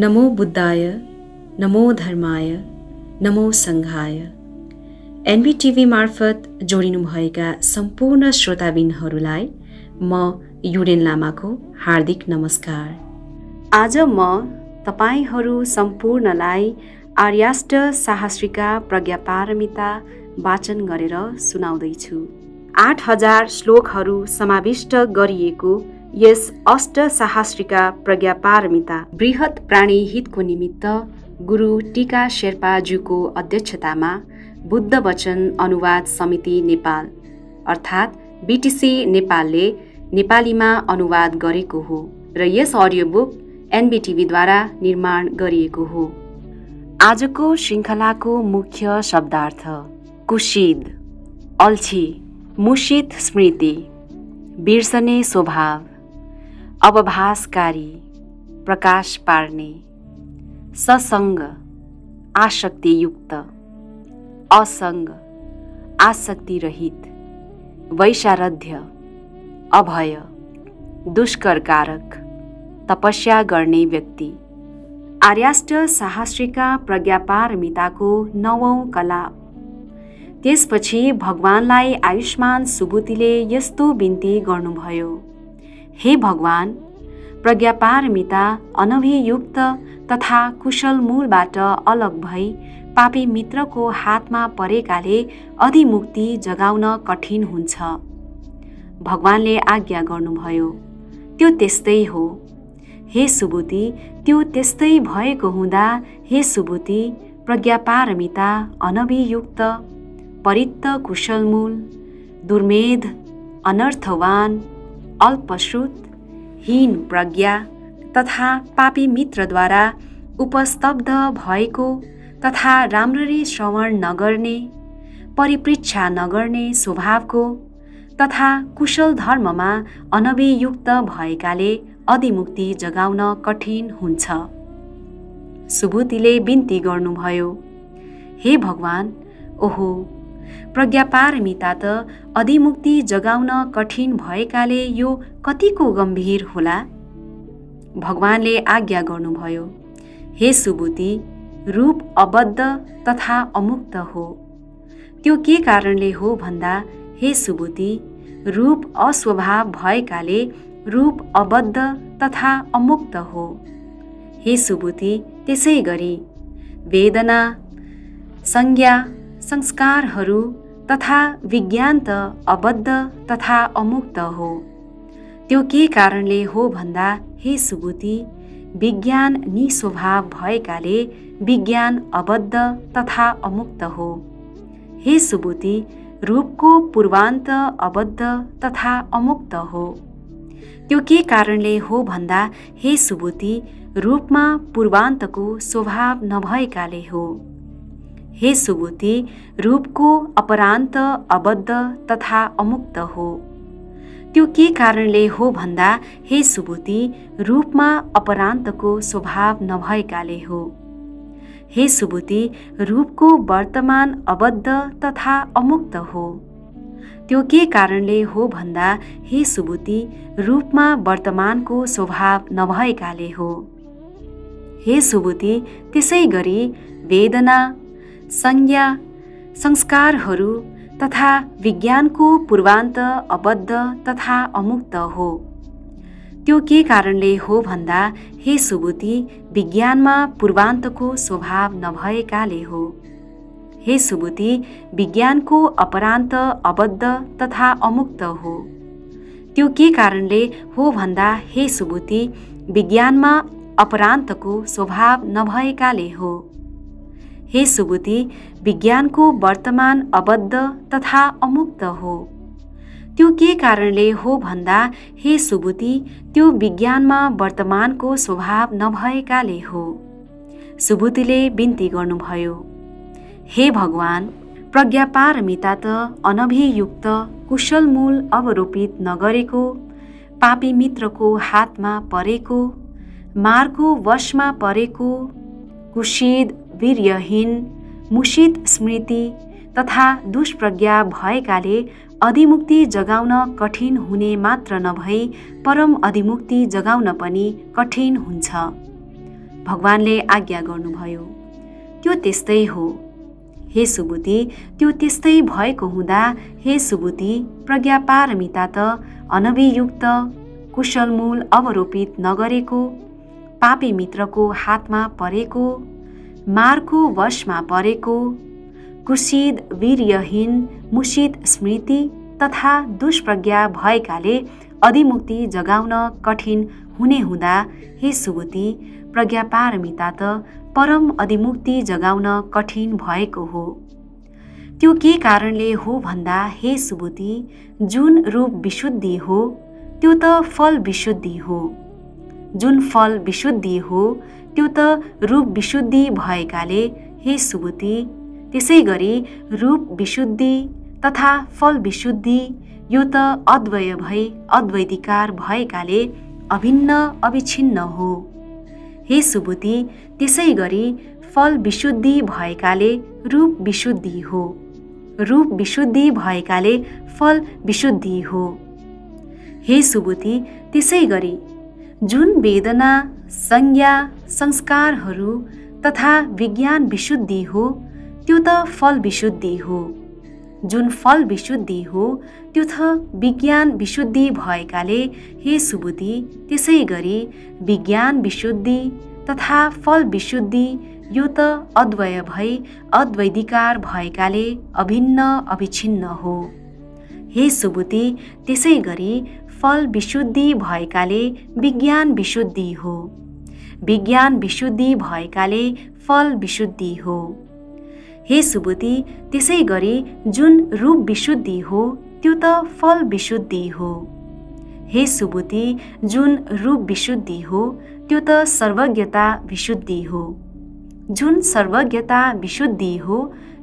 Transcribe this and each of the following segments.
नमो बुद्धाय नमो धर्माय नमो सङ्घाय एनबिटिभी मार्फत जोडिनुभएका सम्पूर्ण श्रोताबिनहरूलाई म युडेन लामाको हार्दिक नमस्कार। आज म तपाईँहरू सम्पूर्णलाई आर्याष्ट साहस्रिका प्रज्ञापारमिता वाचन गरेर सुनाउँदैछु। आठ हजार श्लोकहरू समाविष्ट गरिएको यस अष्ट साहस्रिका प्रज्ञापारमिता बृहत प्राणी हितको निमित्त गुरु टिका शेर्पाज्यूको अध्यक्षतामा बुद्ध वचन अनुवाद समिति नेपाल अर्थात् बिटिसी नेपालले नेपालीमा अनुवाद गरेको हो र यस अडियो बुक एनबिटिभीद्वारा निर्माण गरिएको हो। आजको श्रृङ्खलाको मुख्य शब्दार्थ कुशिद अल्छी मुषित स्मृति बिर्सने स्वभाव। अवभासकारी प्रकाश पार्ने ससङ्ग आशक्तियुक्त असङ्ग आसक्तिरहित वैशारध्य अभय दुष्करकारक तपस्या गर्ने व्यक्ति। आर्याष्ट साहस्रिका प्रज्ञापारमिताको नवौँ कला। त्यसपछि भगवानलाई आयुष्मान सुबुतिले यस्तो बिन्ती गर्नुभयो। हे भगवान प्रज्ञापारमिता अनभियुक्त तथा कुशल मूलबाट अलग भई पापी मित्रको हातमा परेकाले अधिमुक्ति जगाउन कठिन हुन्छ। भगवानले आज्ञा गर्नुभयो त्यो त्यस्तै हो। हे सुबुति त्यो त्यस्तै भएको हुँदा हे सुबुति प्रज्ञापारमिता अनभियुक्त परित्त कुशलमूल दुर्मेध अनर्थवान अल्पश्रुत हीन प्रज्ञा तथा पापी मित्रद्वारा उपस्तब्ध भएको तथा राम्ररी श्रवण नगर्ने परिपृच्छा नगर्ने स्वभावको तथा कुशल धर्ममा अनभियुक्त भएकाले अधिमुक्ति जगाउन कठिन हुन्छ। सुबुतिले बिन्ती गर्नुभयो हे भगवान ओहो प्रज्ञापारमिता त अधिमुक्ति जगाउन कठिन भएकाले यो कतिको गम्भीर होला? भगवानले आज्ञा गर्नुभयो हे सुबुति रूप अबद्ध तथा अमुक्त हो। त्यो के कारणले हो भन्दा हे सुबुति रूप अस्वभाव भएकाले रूप अबद्ध तथा अमुक्त हो। हे सुबुति त्यसै गरी वेदना संज्ञा संस्कारहरू तथा विज्ञान त अबद्ध तथा अमुक्त हो। त्यो के कारणले हो भन्दा हे सुबुति विज्ञान निस्वभाव भएकाले विज्ञान अबद्ध तथा अमुक्त हो। हे सुबुति रूपको पूर्वान्त अबद्ध तथा अमुक्त हो। त्यो के कारणले हो भन्दा हे सुबुति रूपमा पूर्वान्तको स्वभाव नभएकाले हो। हे सुबुति रूपको अपरान्त अबद्ध तथा अमुक्त हो। त्यो के कारणले हो भन्दा हे सुबुति रूपमा अपरान्तको स्वभाव नभएकाले हो। हे सुबुति रूपको वर्तमान अबद्ध तथा अमुक्त हो। त्यो के कारणले हो भन्दा हे सुबुति रूपमा वर्तमानको स्वभाव नभएकाले हो। हे सुबुति त्यसै गरी वेदना संज्ञा संस्कारहरू तथा विज्ञानको पूर्वान्त अबद्ध तथा अमुक्त हो। त्यो के कारणले हो भन्दा हे सुबुति विज्ञानमा पूर्वान्तको स्वभाव नभएकाले हो। हे सुबुति विज्ञानको अपरान्त अबद्ध तथा अमुक्त हो। त्यो के कारणले हो भन्दा हे सुबुति विज्ञानमा अपरान्तको स्वभाव नभएकाले हो। हे सुबुति विज्ञानको वर्तमान अबद्ध तथा अमुक्त हो। त्यो के कारणले हो भन्दा हे सुबुति त्यो विज्ञानमा वर्तमानको स्वभाव नभएकाले हो। सुबुतिले बिन्ती गर्नुभयो हे भगवान प्रज्ञापारमिता त अनभियुक्त कुशलमूल अवरोपित नगरेको पापी मित्रको हातमा परेको मारको वशमा परेको कुशिद वीर्यहीन मुषित स्मृति तथा दुष्प्रज्ञा भएकाले अधिमुक्ति जगाउन कठिन हुने मात्र नभई परम अधिमुक्ति जगाउन पनि कठिन हुन्छ। भगवानले आज्ञा गर्नुभयो त्यो त्यस्तै हो। हे सुबुति त्यो त्यस्तै भएको हुँदा हे सुबुति प्रज्ञापारमिता त अनभियुक्त कुशलमूल अवरोपित नगरेको पापे मित्रको हातमा परेको मारको वशमा परेको कुसिद वीर्यहीन मुसिद स्मृति तथा दुष्प्रज्ञा भएकाले अधिमुक्ति जगाउन कठिन हुने हुँदा हे सुबुति प्रज्ञापारमिता त परम अधिमुक्ति जगाउन कठिन भएको हो। त्यो के कारणले हो भन्दा हे सुबुति जुन रूप विशुद्धि हो त्यो त फल विशुद्धि हो। जुन फल विशुद्धि हो त्यो त रूप विशुद्धि भएकाले हे सुबुति त्यसै गरी रूप विशुद्धि तथा फल विशुद्धि यो त अद्वय भई अद्वैतिकार भएकाले अभिन्न अविच्छिन्न हो। हे सुबुति त्यसै गरी फल विशुद्धि भएकाले रूप विशुद्धि हो। रूप विशुद्धि भएकाले फल विशुद्धि हो। हे सुबुति त्यसै गरी जुन वेदना संज्ञा संस्कारहरू तथा विज्ञान विशुद्धि हो त्यो त फल विशुद्धि हो। जुन फल विशुद्धि हो त्यो त विज्ञान विशुद्धि भएकाले हे सुबुद्धि त्यसै गरी विज्ञान विशुद्धि तथा फल विशुद्धि यो त अद्वय भई अद्वैधिकार भएकाले अभिन्न अविच्छिन्न हो। हे सुबुद्धि त्यसै गरी फल विशुद्धि भएकाले विज्ञान विशुद्धि हो। विज्ञान विशुद्धि भएकाले फल विशुद्धि हो। हे सुबुद्धि त्यसै गरी जुन रूप विशुद्धि हो त्यो त फल विशुद्धि हो। हे सुबुद्धि जुन रूप विशुद्धि हो त्यो त सर्वज्ञता विशुद्धि हो। जुन सर्वज्ञता विशुद्धि हो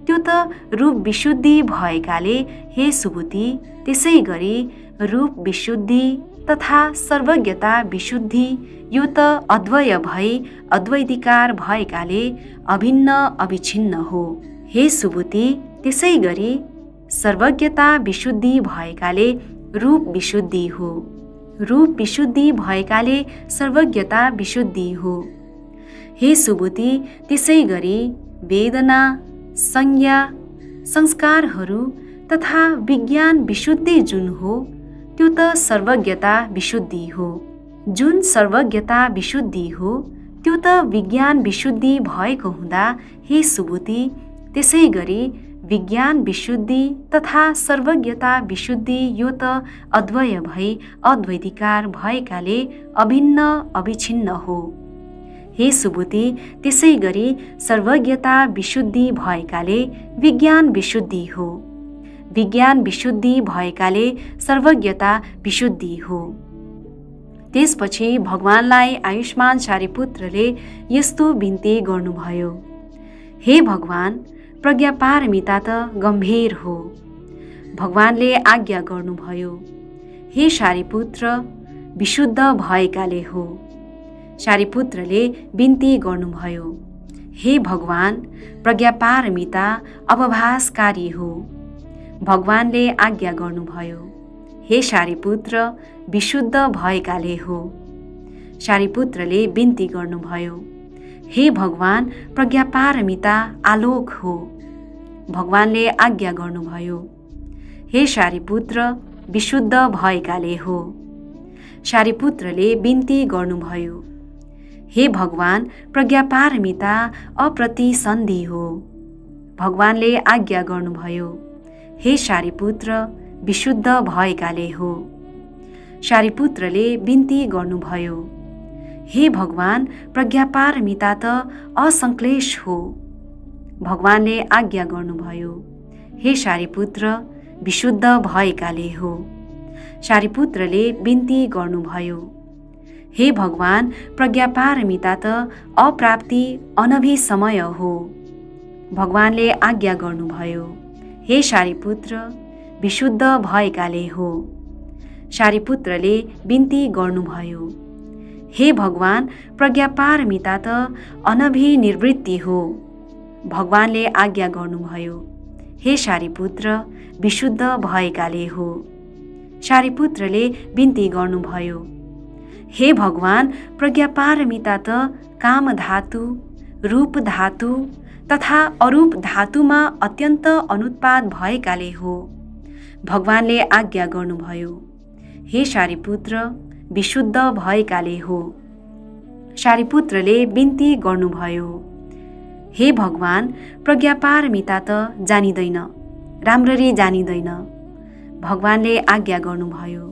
त्यो त रूप विशुद्धि भएकाले हे सुबुद्धि त्यसै गरी रूप विशुद्धि तथा सर्वज्ञता विशुद्धि यो त अद्वय भई अद्वैतिकार भएकाले अभिन्न अविच्छिन्न हो। हे सुबुति त्यसै गरी सर्वज्ञता विशुद्धि भएकाले रूप विशुद्धि हो। रूप विशुद्धि भएकाले सर्वज्ञता विशुद्धि हो। हे सुबुति त्यसै गरी वेदना संज्ञा संस्कारहरू तथा विज्ञान विशुद्धि जुन हो त्यो त सर्वज्ञता विशुद्धि हो। जुन सर्वज्ञता विशुद्धि हो त्यो त विज्ञान विशुद्धि भएको हुँदा हे सुबुति त्यसै गरी विज्ञान विशुद्धि तथा सर्वज्ञता विशुद्धि यो त अद्वय भई अद्वैतिकार भएकाले अभिन्न अविच्छिन्न हो। हे सुबुति त्यसै गरी सर्वज्ञता विशुद्धि भएकाले विज्ञान विशुद्धि हो। विज्ञान विशुद्धि भएकाले सर्वज्ञता विशुद्धि हो। त्यसपछि भगवान्लाई आयुष्मान सारीपुत्रले यस्तो बिन्ती गर्नुभयो। हे भगवान् प्रज्ञापारमिता त गम्भीर हो। भगवान्ले आज्ञा गर्नुभयो हे सारीपुत्र विशुद्ध भएकाले हो सारीपुत्रले बिन्ती गर्नुभयो हे भगवान् प्रज्ञापारमिता अवभासकारी हो। भगवानले आज्ञा गर्नुभयो हे शारीपुत्र विशुद्ध भएकाले हो। शारीपुत्रले बिन्ती गर्नुभयो हे भगवान प्रज्ञापारमिता आलोक हो। भगवानले आज्ञा गर्नुभयो हे शारीपुत्र विशुद्ध भएकाले हो। शारीपुत्रले बिन्ती गर्नुभयो हे भगवान प्रज्ञापारमिता अप्रतिसन्धि हो। भगवानले आज्ञा गर्नुभयो हे शारीपुत्र विशुद्ध भएकाले हो। शारीपुत्रले बिन्ती गर्नुभयो। हे भगवान प्रज्ञापारमिता त असङ्क्लेश हो। भगवानले आज्ञा गर्नुभयो हे शारीपुत्र विशुद्ध भएकाले हो। शारीपुत्रले बिन्ती गर्नुभयो। हे भगवान प्रज्ञापारमिता त अप्राप्ति अनभि समय हो। भगवानले आज्ञा गर्नुभयो। हे शारीपुत्र विशुद्ध भएकाले हो। शारीपुत्रले बिन्ती गर्नुभयो। हे भगवान प्रज्ञापारमिता त अनभिनिवृत्ति हो। भगवानले आज्ञा गर्नुभयो हे शारीपुत्र विशुद्ध भएकाले हो। शारीपुत्रले बिन्ती गर्नुभयो। हे भगवान् प्रज्ञापारमिता त काम धातु रूप धातु तथा अरूप धातुमा अत्यन्त अनुत्पाद भएकाले हो। भगवानले आज्ञा गर्नुभयो हे शारीपुत्र विशुद्ध भएकाले हो शारीपुत्रले बिन्ती गर्नुभयो हे भगवान् प्रज्ञापारमिता त जानिँदैन राम्ररी जानिँदैन भगवानले आज्ञा गर्नुभयो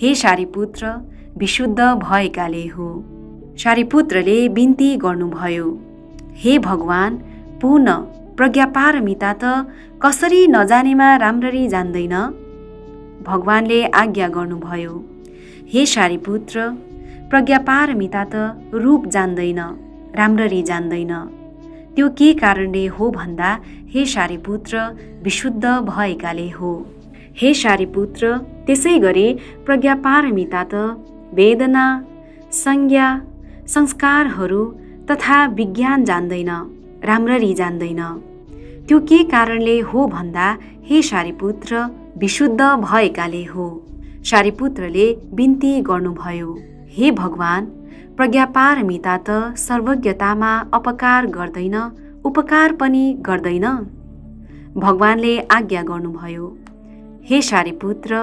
हे शारीपुत्र विशुद्ध भएकाले हो शारीपुत्रले बिन्ती गर्नुभयो हे भगवान् पुनः प्रज्ञापारमिता त कसरी नजानेमा राम्ररी जान्दैन? भगवानले आज्ञा गर्नुभयो हे शारीपुत्र प्रज्ञापारमिता त रूप जान्दैन राम्ररी जान्दैन। त्यो के कारणले हो भन्दा हे शारीपुत्र विशुद्ध भएकाले हो। हे शारीपुत्र त्यसै गरी प्रज्ञापारमिता त वेदना संज्ञा संस्कारहरू तथा विज्ञान जान्दैन। राम्ररी जान्दैन। त्यो के कारणले हो भन्दा हे शारीपुत्र विशुद्ध भएकाले हो। शारीपुत्रले बिन्ती गर्नुभयो। हे भगवान् प्रज्ञापारमिता त सर्वज्ञतामा अपकार गर्दैन उपकार पनि गर्दैन। भगवानले आज्ञा गर्नुभयो हे शारीपुत्र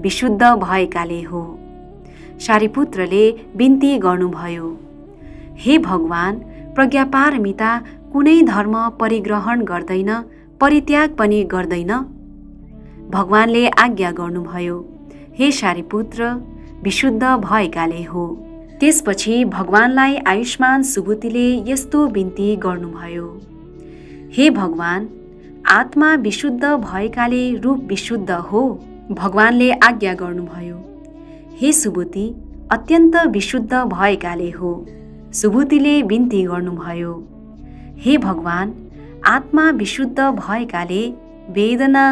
विशुद्ध भएकाले हो। शारीपुत्रले बिन्ती गर्नुभयो। हे भगवान् प्रज्ञापारमिता कुनै धर्म परिग्रहण गर्दैन परित्याग पनि गर्दैन। भगवानले आज्ञा गर्नुभयो हे शारीपुत्र विशुद्ध भएकाले हो। त्यसपछि भगवानलाई आयुष्मान सुबुतीले यस्तो बिन्ती गर्नुभयो। हे भगवान् आत्मा विशुद्ध भएकाले रूप विशुद्ध हो भगवानले आज्ञा गर्नुभयो। हे सुबुती अत्यन्त विशुद्ध भएकाले हो। सुबुतीले बिन्ती गर्नुभयो। हे भगवान् आत्मा विशुद्ध भएकाले वेदना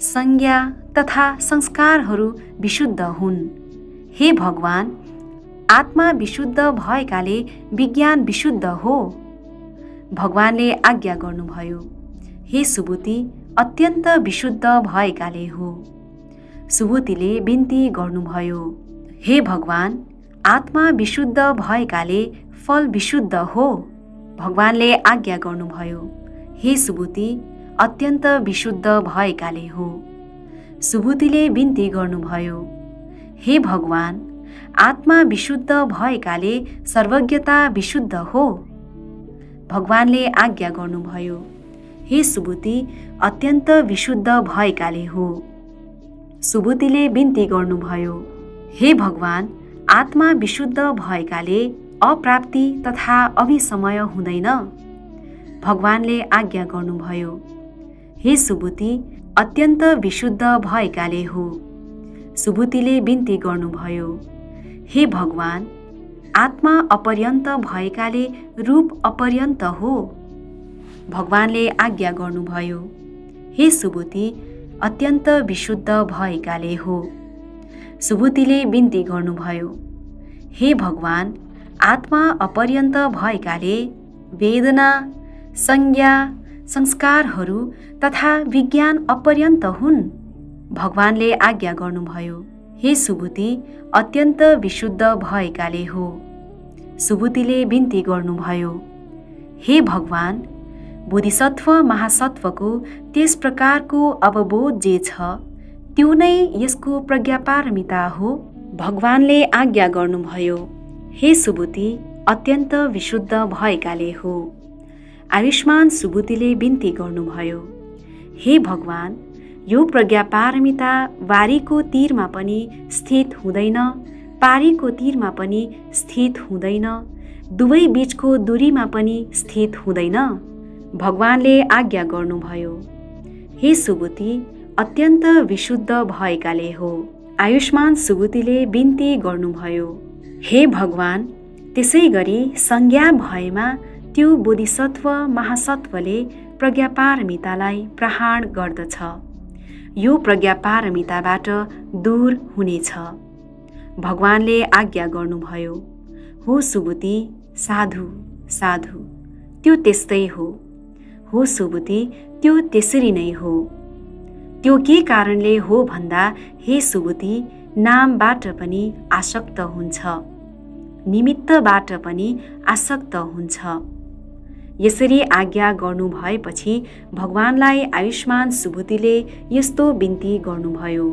संज्ञा तथा संस्कारहरू विशुद्ध हुन्। हे भगवान् आत्मा विशुद्ध भएकाले विज्ञान विशुद्ध हो। भगवानले आज्ञा गर्नुभयो हे सुबुती अत्यन्त विशुद्ध भएकाले हो सुबुतीले बिन्ती गर्नुभयो हे भगवान् आत्मा विशुद्ध भएकाले फल विशुद्ध हो। भगवानले आज्ञा गर्नुभयो हे सुबुती अत्यन्त विशुद्ध भएकाले हो। सुबुतीले बिन्ती गर्नुभयो हे भगवान् आत्मा विशुद्ध भएकाले सर्वज्ञता विशुद्ध हो? भगवानले आज्ञा गर्नुभयो हे सुबुती अत्यन्त विशुद्ध भएकाले हो। सुबुतीले बिन्ती गर्नुभयो हे भगवान् आत्मा विशुद्ध भएकाले अप्राप्ति तथा अभिसमय हुँदैन। भगवानले आज्ञा गर्नुभयो हे सुबुती अत्यन्त विशुद्ध भएकाले हो। सुबुतीले बिन्ती गर्नुभयो हे भगवान् आत्मा अपर्यन्त भएकाले रूप अपर्यन्त हो। भगवानले आज्ञा गर्नुभयो हे सुबुती अत्यन्त विशुद्ध भएकाले हो। सुबुतीले बिन्ती गर्नुभयो हे भगवान् आत्मा अपर्यन्त भएकाले वेदना संज्ञा संस्कारहरू तथा विज्ञान अपर्यन्त हुन्। भगवानले आज्ञा गर्नुभयो हे सुबुती अत्यन्त विशुद्ध भएकाले हो। सुबुतीले बिन्ती गर्नुभयो हे भगवान् बोधिसत्व महासत्वको त्यस प्रकारको अवबोध जे छ त्यो नै यसको प्रज्ञापारमिता हो। भगवानले आज्ञा गर्नुभयो हे सुबुती अत्यन्त विशुद्ध भएकाले हो। आयुष्मान सुबुतीले बिन्ती गर्नुभयो। हे भगवान् यो प्रज्ञापारमिता वारीको तीरमा पनि स्थित हुँदैन पारीको तीरमा पनि स्थित हुँदैन दुवै बिचको दूरीमा पनि स्थित हुँदैन भगवानले आज्ञा गर्नुभयो। हे सुबुती अत्यन्त विशुद्ध भएकाले हो। आयुष्मान सुबुतीले बिन्ती गर्नुभयो। हे भगवान् त्यसै गरी संज्ञा भएमा त्यो बोधिसत्व महासत्वले प्रज्ञापारमितालाई प्रहार गर्दछ। यो प्रज्ञापारमिताबाट दूर हुनेछ। भगवानले आज्ञा गर्नुभयो हो सुबुती साधु साधु त्यो त्यस्तै हो। हो सुबुती त्यो त्यसरी नै हो। त्यो के कारणले हो भन्दा हे सुबुती नामबाट पनि आसक्त हुन्छ। निमित्तबाट पनि आसक्त हुन्छ। यसरी आज्ञा गर्नु भएपछि भगवान्लाई आयुष्मान सुबुतिले यस्तो बिन्ती गर्नुभयो।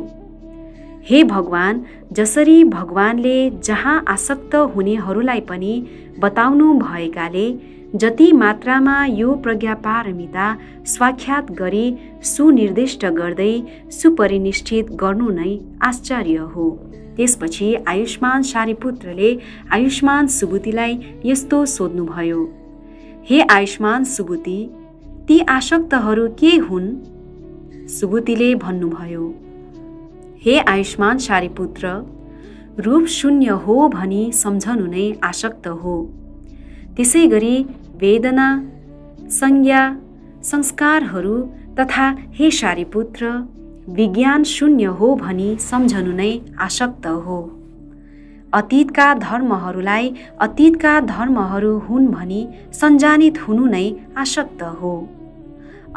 हे भगवान जसरी भगवानले जहाँ आसक्त हुनेहरूलाई पनि बताउनु भएकाले जति मात्रामा यो प्रज्ञा पारमिता स्वाख्यात गरी सुनिर्दिष्ट गर्दै सुपरिनिष्ठित गर्नु नै आश्चर्य हो। त्यसपछि आयुष्मान सारीपुत्रले आयुष्मान सुबुतिलाई यस्तो सोध्नुभयो हे आयुष्मान सुबुति ती आसक्तहरू के हुन्? सुबुतिले भन्नुभयो हे आयुष्मान सारीपुत्र रूप शून्य हो भनी सम्झनु नै आसक्त हो। त्यसै गरी वेदना संज्ञा संस्कारहरू तथा हे सारीपुत्र विज्ञान शून्य हो भनी सम्झनु नै आसक्त हो। अतीतका धर्महरूलाई अतीतका धर्महरू हुन् भनी सञ्जानित हुनु नै आसक्त हो।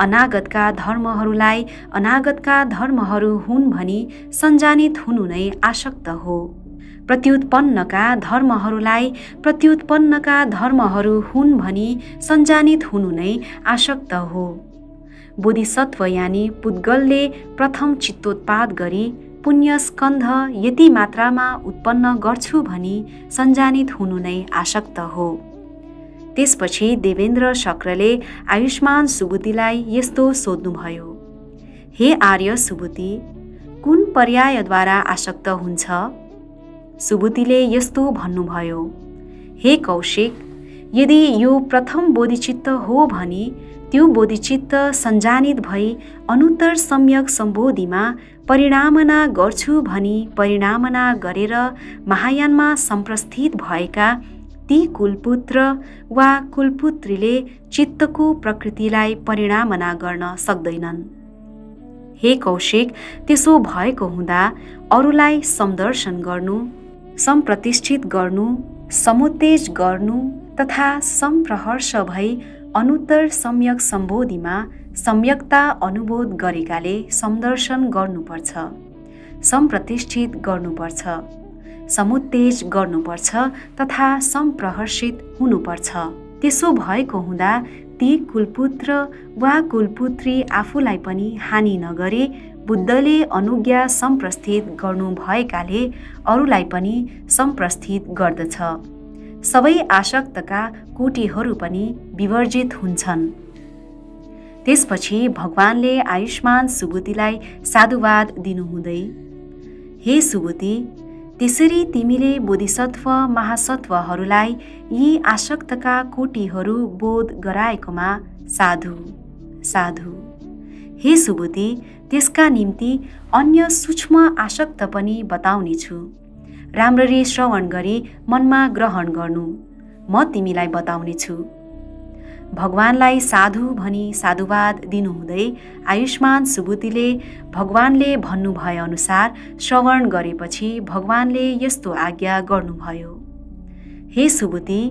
अनागतका धर्महरूलाई अनागतका धर्महरू हुन् भनी सञ्जानित हुनु नै आसक्त हो। प्रत्युत्पन्नका धर्महरूलाई प्रत्युत्पन्नका धर्महरू हुन् भनी सञ्जानित हुनु नै आसक्त हो। बोधिसत्व यानि पुद्गलले प्रथम चित्तोत्पाद गरी पुण्यस्कन्ध यति मात्रामा उत्पन्न गर्छु भनी सञ्जानित हुनु नै आसक्त हो। त्यसपछि देवेन्द्र शक्रले आयुष्मान सुबुतिलाई यस्तो सोध्नुभयो हे आर्य सुबुति कुन पर्यायद्वारा आसक्त हुन्छ? सुबुतिले यस्तो भन्नुभयो हे कौशिक यदि यो प्रथम बोधिचित्त हो भने त्यो बोधिचित्त सञ्जानित भई अनुत्तर सम्यक सम्बोधिमा परिणामना गर्छु भनी परिणामना गरेर महायानमा सम्प्रस्थित भएका ती कुलपुत्र वा कुलपुत्रीले चित्तको प्रकृतिलाई परिणामना गर्न सक्दैनन्। हे कौशिक त्यसो भएको हुँदा अरूलाई समदर्शन गर्नु। सम्प्रतिष्ठित गर्नु समुत्तेज गर्नु तथा सम्प्रहर्ष भई अनुत्तर सम्यक सम्बोधिमा सम्यकता अनुबोध गरेकाले समदर्शन गर्नुपर्छ सम्प्रतिष्ठित गर्नुपर्छ समुत्तेज गर्नुपर्छ तथा सम्प्रहर्षित हुनुपर्छ। त्यसो भएको हुँदा ती कुलपुत्र वा कुलपुत्री आफूलाई पनि हानि नगरे बुद्धले अनुज्ञा सम्प्रस्थित गर्नु भएकाले अरूलाई पनि सम्प्रस्थित गर्दछ। सबै आसक्तका कोटीहरू पनि विवर्जित हुन्छन्। त्यसपछि भगवानले आयुष्मान सुबुतिलाई साधुवाद दिनुहुँदै हे सुबुति त्यसरी तिमीले बोधिसत्व महासत्वहरूलाई यी आसक्तका कोटीहरू बोध गराएकोमा साधु साधु। हे सुबुति त्यसका निम्ति अन्य सूक्ष्म आसक्त पनि बताउनेछु। राम्ररी श्रवण गरी मनमा ग्रहण गर्नु म तिमीलाई बताउनेछु। भगवानलाई साधु भनी साधुवाद दिनुहुँदै आयुष्मान सुबुतिले भगवानले भन्नुभएअनुसार श्रवण गरेपछि भगवानले यस्तो आज्ञा गर्नुभयो। हे सुबुति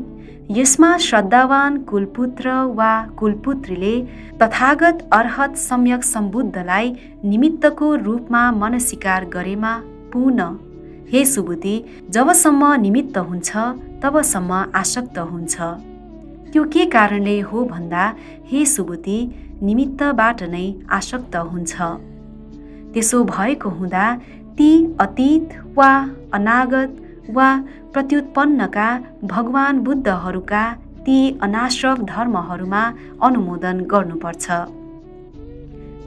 यसमा श्रद्धावान कुलपुत्र वा कुलपुत्रीले तथागत अर्हत सम्यक सम्बुद्धलाई निमित्तको रूपमा मनस्वीकार गरेमा पुनः हे सुबुति जबसम्म निमित्त हुन्छ तबसम्म आसक्त हुन्छ। त्यो के कारणले हो भन्दा हे सुबुति निमित्तबाट नै आसक्त हुन्छ। त्यसो भएको हुँदा ती अतीत वा अनागत वा प्रत्युत्पन्नका भगवान बुद्धहरूका ती अनाश्रव धर्महरूमा अनुमोदन गर्नुपर्छ।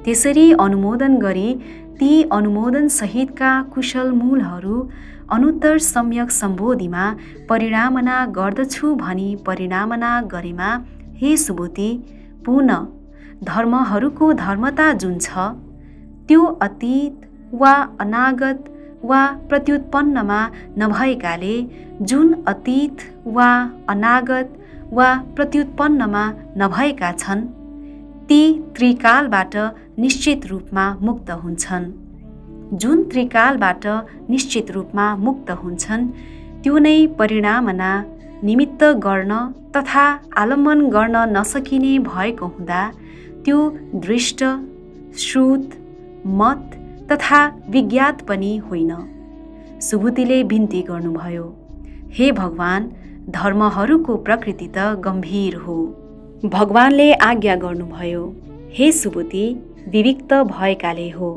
त्यसरी अनुमोदन गरी ती अनुमोदनसहितका कुशल मूलहरू अनुत्तर सम्यक सम्बोधिमा परिणामना गर्दछु भनी परिणामना गरेमा हे सुबुति पुनः धर्महरूको धर्मता जुन छ त्यो अतीत वा अनागत वा प्रत्युत्पन्नमा नभएकाले जुन अतीत वा अनागत वा प्रत्युत्पन्नमा नभएका छन् ती त्रिकालबाट निश्चित रूपमा मुक्त हुन्छन्। जुन त्रिकालबाट निश्चित रूपमा मुक्त हुन्छन् त्यो नै परिणामना निमित्त गर्न तथा आलम्बन गर्न नसकिने भएको हुँदा त्यो दृष्ट श्रुत मत तथा विज्ञात पनि होइन। सुबुतिले बिन्ती गर्नुभयो हे भगवान् धर्महरूको प्रकृति त गम्भीर हो। भगवानले आज्ञा गर्नुभयो हे सुबुति विविक्त भएकाले हो।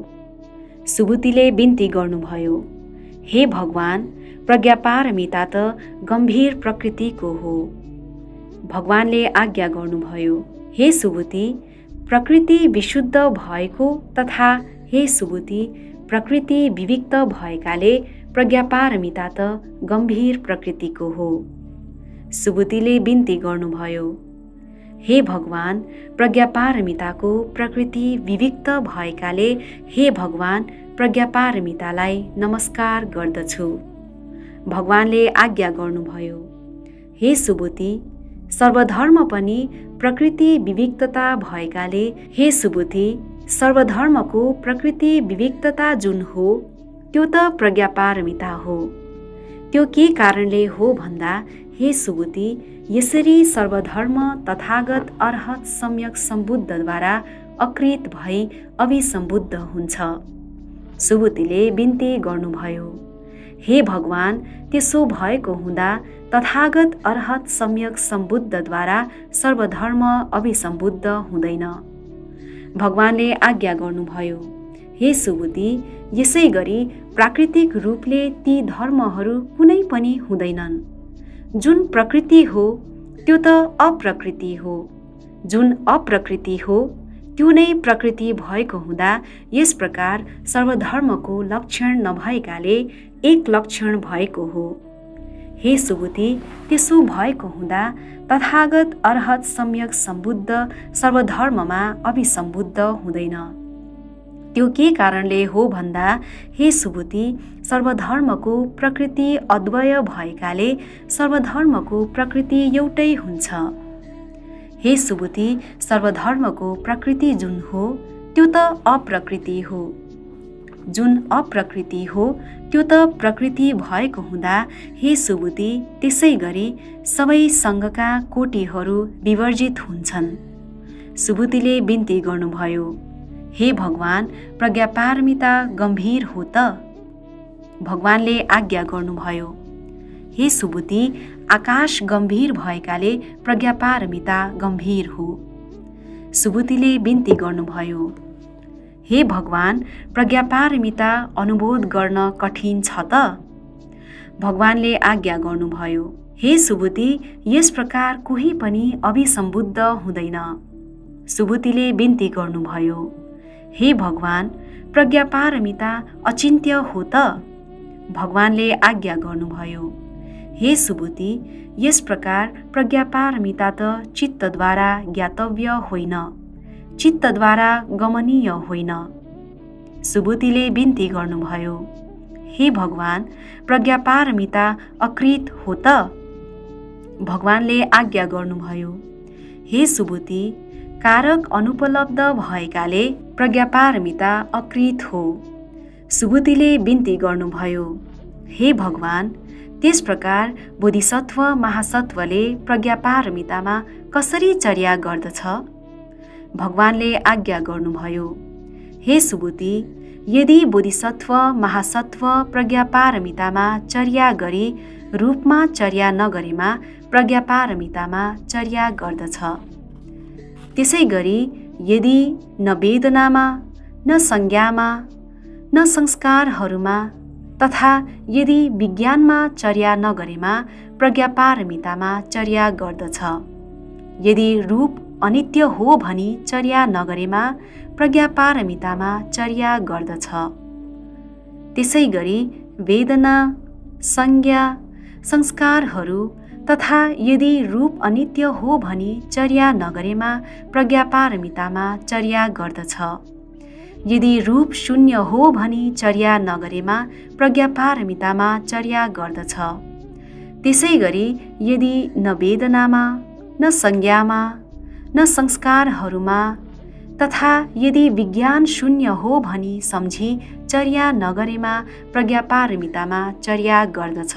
सुबुतिले बिन्ती गर्नुभयो हे भगवान् प्रज्ञापारमिता त गम्भीर प्रकृतिको हो। भगवानले आज्ञा गर्नुभयो हे सुबुति प्रकृति विशुद्ध भएको तथा हे सुबुति प्रकृति विविक्त भएकाले प्रज्ञापारमिता त गम्भीर प्रकृतिको हो। सुबुतिले बिन्ती गर्नुभयो। हे भगवान् प्रज्ञापारमिताको प्रकृति विविक्त भएकाले हे भगवान् प्रज्ञापारमितालाई नमस्कार गर्दछु। भगवानले आज्ञा गर्नुभयो। हे सुबुति सर्वधर्म पनि प्रकृति विविधता भएकाले हे सुबुति सर्वधर्मको प्रकृति विविधता जुन हो त्यो त प्रज्ञापारमिता हो। त्यो के कारणले हो भन्दा हे सुबुति यसरी सर्वधर्म तथागत अर्हत सम्यक सम्बुद्धद्वारा अकृत भई अभिसम्बुद्ध हुन्छ। सुबुतिले बिन्ती गर्नुभयो। हे भगवान् त्यसो भएको हुँदा तथागत अर्हत सम्यक सम्बुद्धद्वारा सर्वधर्म अभिसम्बुद्ध हुँदैन। भगवानले आज्ञा गर्नुभयो। हे सुबुति यसै गरी प्राकृतिक रूपले ती धर्महरू कुनै पनि हुँदैनन्। जुन प्रकृति हो त्यो त अप्रकृति हो। जुन अप्रकृति हो त्यो नै प्रकृति भएको हुँदा यस प्रकार सर्वधर्मको लक्षण नभएकाले एक लक्षण भएको हो। हे सुबुति त्यसो भएको हुँदा तथागत अर्हत सम्यक सम्बुद्ध सर्वधर्ममा अभिसम्बुद्ध हुँदैन। त्यो के कारणले हो भन्दा हे सुबुति सर्वधर्मको प्रकृति अद्वय भएकाले सर्वधर्मको प्रकृति एउटै हुन्छ। हे सुबुति सर्वधर्मको प्रकृति जुन हो त्यो त अप्रकृति हो। जुन अप्रकृति हो त्यो त प्रकृति भएको हुँदा हे सुबुति त्यसै गरी सबै सङ्घका कोटीहरू विवर्जित हुन्छन्। सुबुतिले बिन्ती गर्नुभयो हे भगवान् प्रज्ञापारमिता गम्भीर हो त? भगवानले आज्ञा गर्नुभयो हे सुबुति आकाश गम्भीर भएकाले प्रज्ञापारमिता गम्भीर हो। सुबुतिले बिन्ती गर्नुभयो हे भगवान् प्रज्ञापारमिता अनुबोध गर्न कठिन छ त? भगवानले आज्ञा गर्नुभयो हे सुबुति यस प्रकार कोही पनि अभिसम्बुद्ध हुँदैन सुबुतिले बिन्ती गर्नुभयो हे भगवान् प्रज्ञापारमिता अचिन्त्य हो त भगवानले आज्ञा गर्नुभयो हे सुबुति यस प्रकार प्रज्ञापारमिता त चित्तद्वारा ज्ञातव्य होइन। चित्तद्वारा गमनीय होइन। सुबुतिले बिन्ती गर्नुभयो हे भगवान् प्रज्ञापारमिता अकृत हो त? भगवानले आज्ञा गर्नुभयो हे सुबुति कारक अनुपलब्ध भएकाले प्रज्ञापारमिता अकृत हो। सुबुतिले बिन्ती गर्नुभयो हे भगवान् त्यस प्रकार बोधिसत्व महासत्वले प्रज्ञापारमितामा कसरी चर्या गर्दछ? भगवानले आज्ञा गर्नुभयो हे सुबुति यदि बोधिसत्व महासत्व प्रज्ञापारमितामा चर्या गरी रूपमा चर्या नगरेमा प्रज्ञापारमितामा चर्या गर्दछ। त्यसै गरी यदि न वेदनामा न संज्ञामा न संस्कारहरूमा तथा यदि विज्ञानमा चर्या नगरेमा प्रज्ञापारमितामा चर्या गर्दछ। यदि रूप अनित्य हो भनी चर्या नगरेमा प्रज्ञापारमितामा चर्या गर्दछ। त्यसै गरी वेदना संज्ञा संस्कारहरू तथा यदि रूप अनित्य हो भनी चर्या नगरेमा प्रज्ञापारमितामा चर्या गर्दछ। यदि रूप शून्य हो भनी चर्या नगरेमा प्रज्ञापारमितामा चर्या गर्दछ। त्यसै गरी यदि न वेदनामा न संज्ञामा न संस्कारहरूमा तथा यदि विज्ञान शून्य हो भनी सम्झी चर्या नगरेमा प्रज्ञापारमितामा चर्या गर्दछ।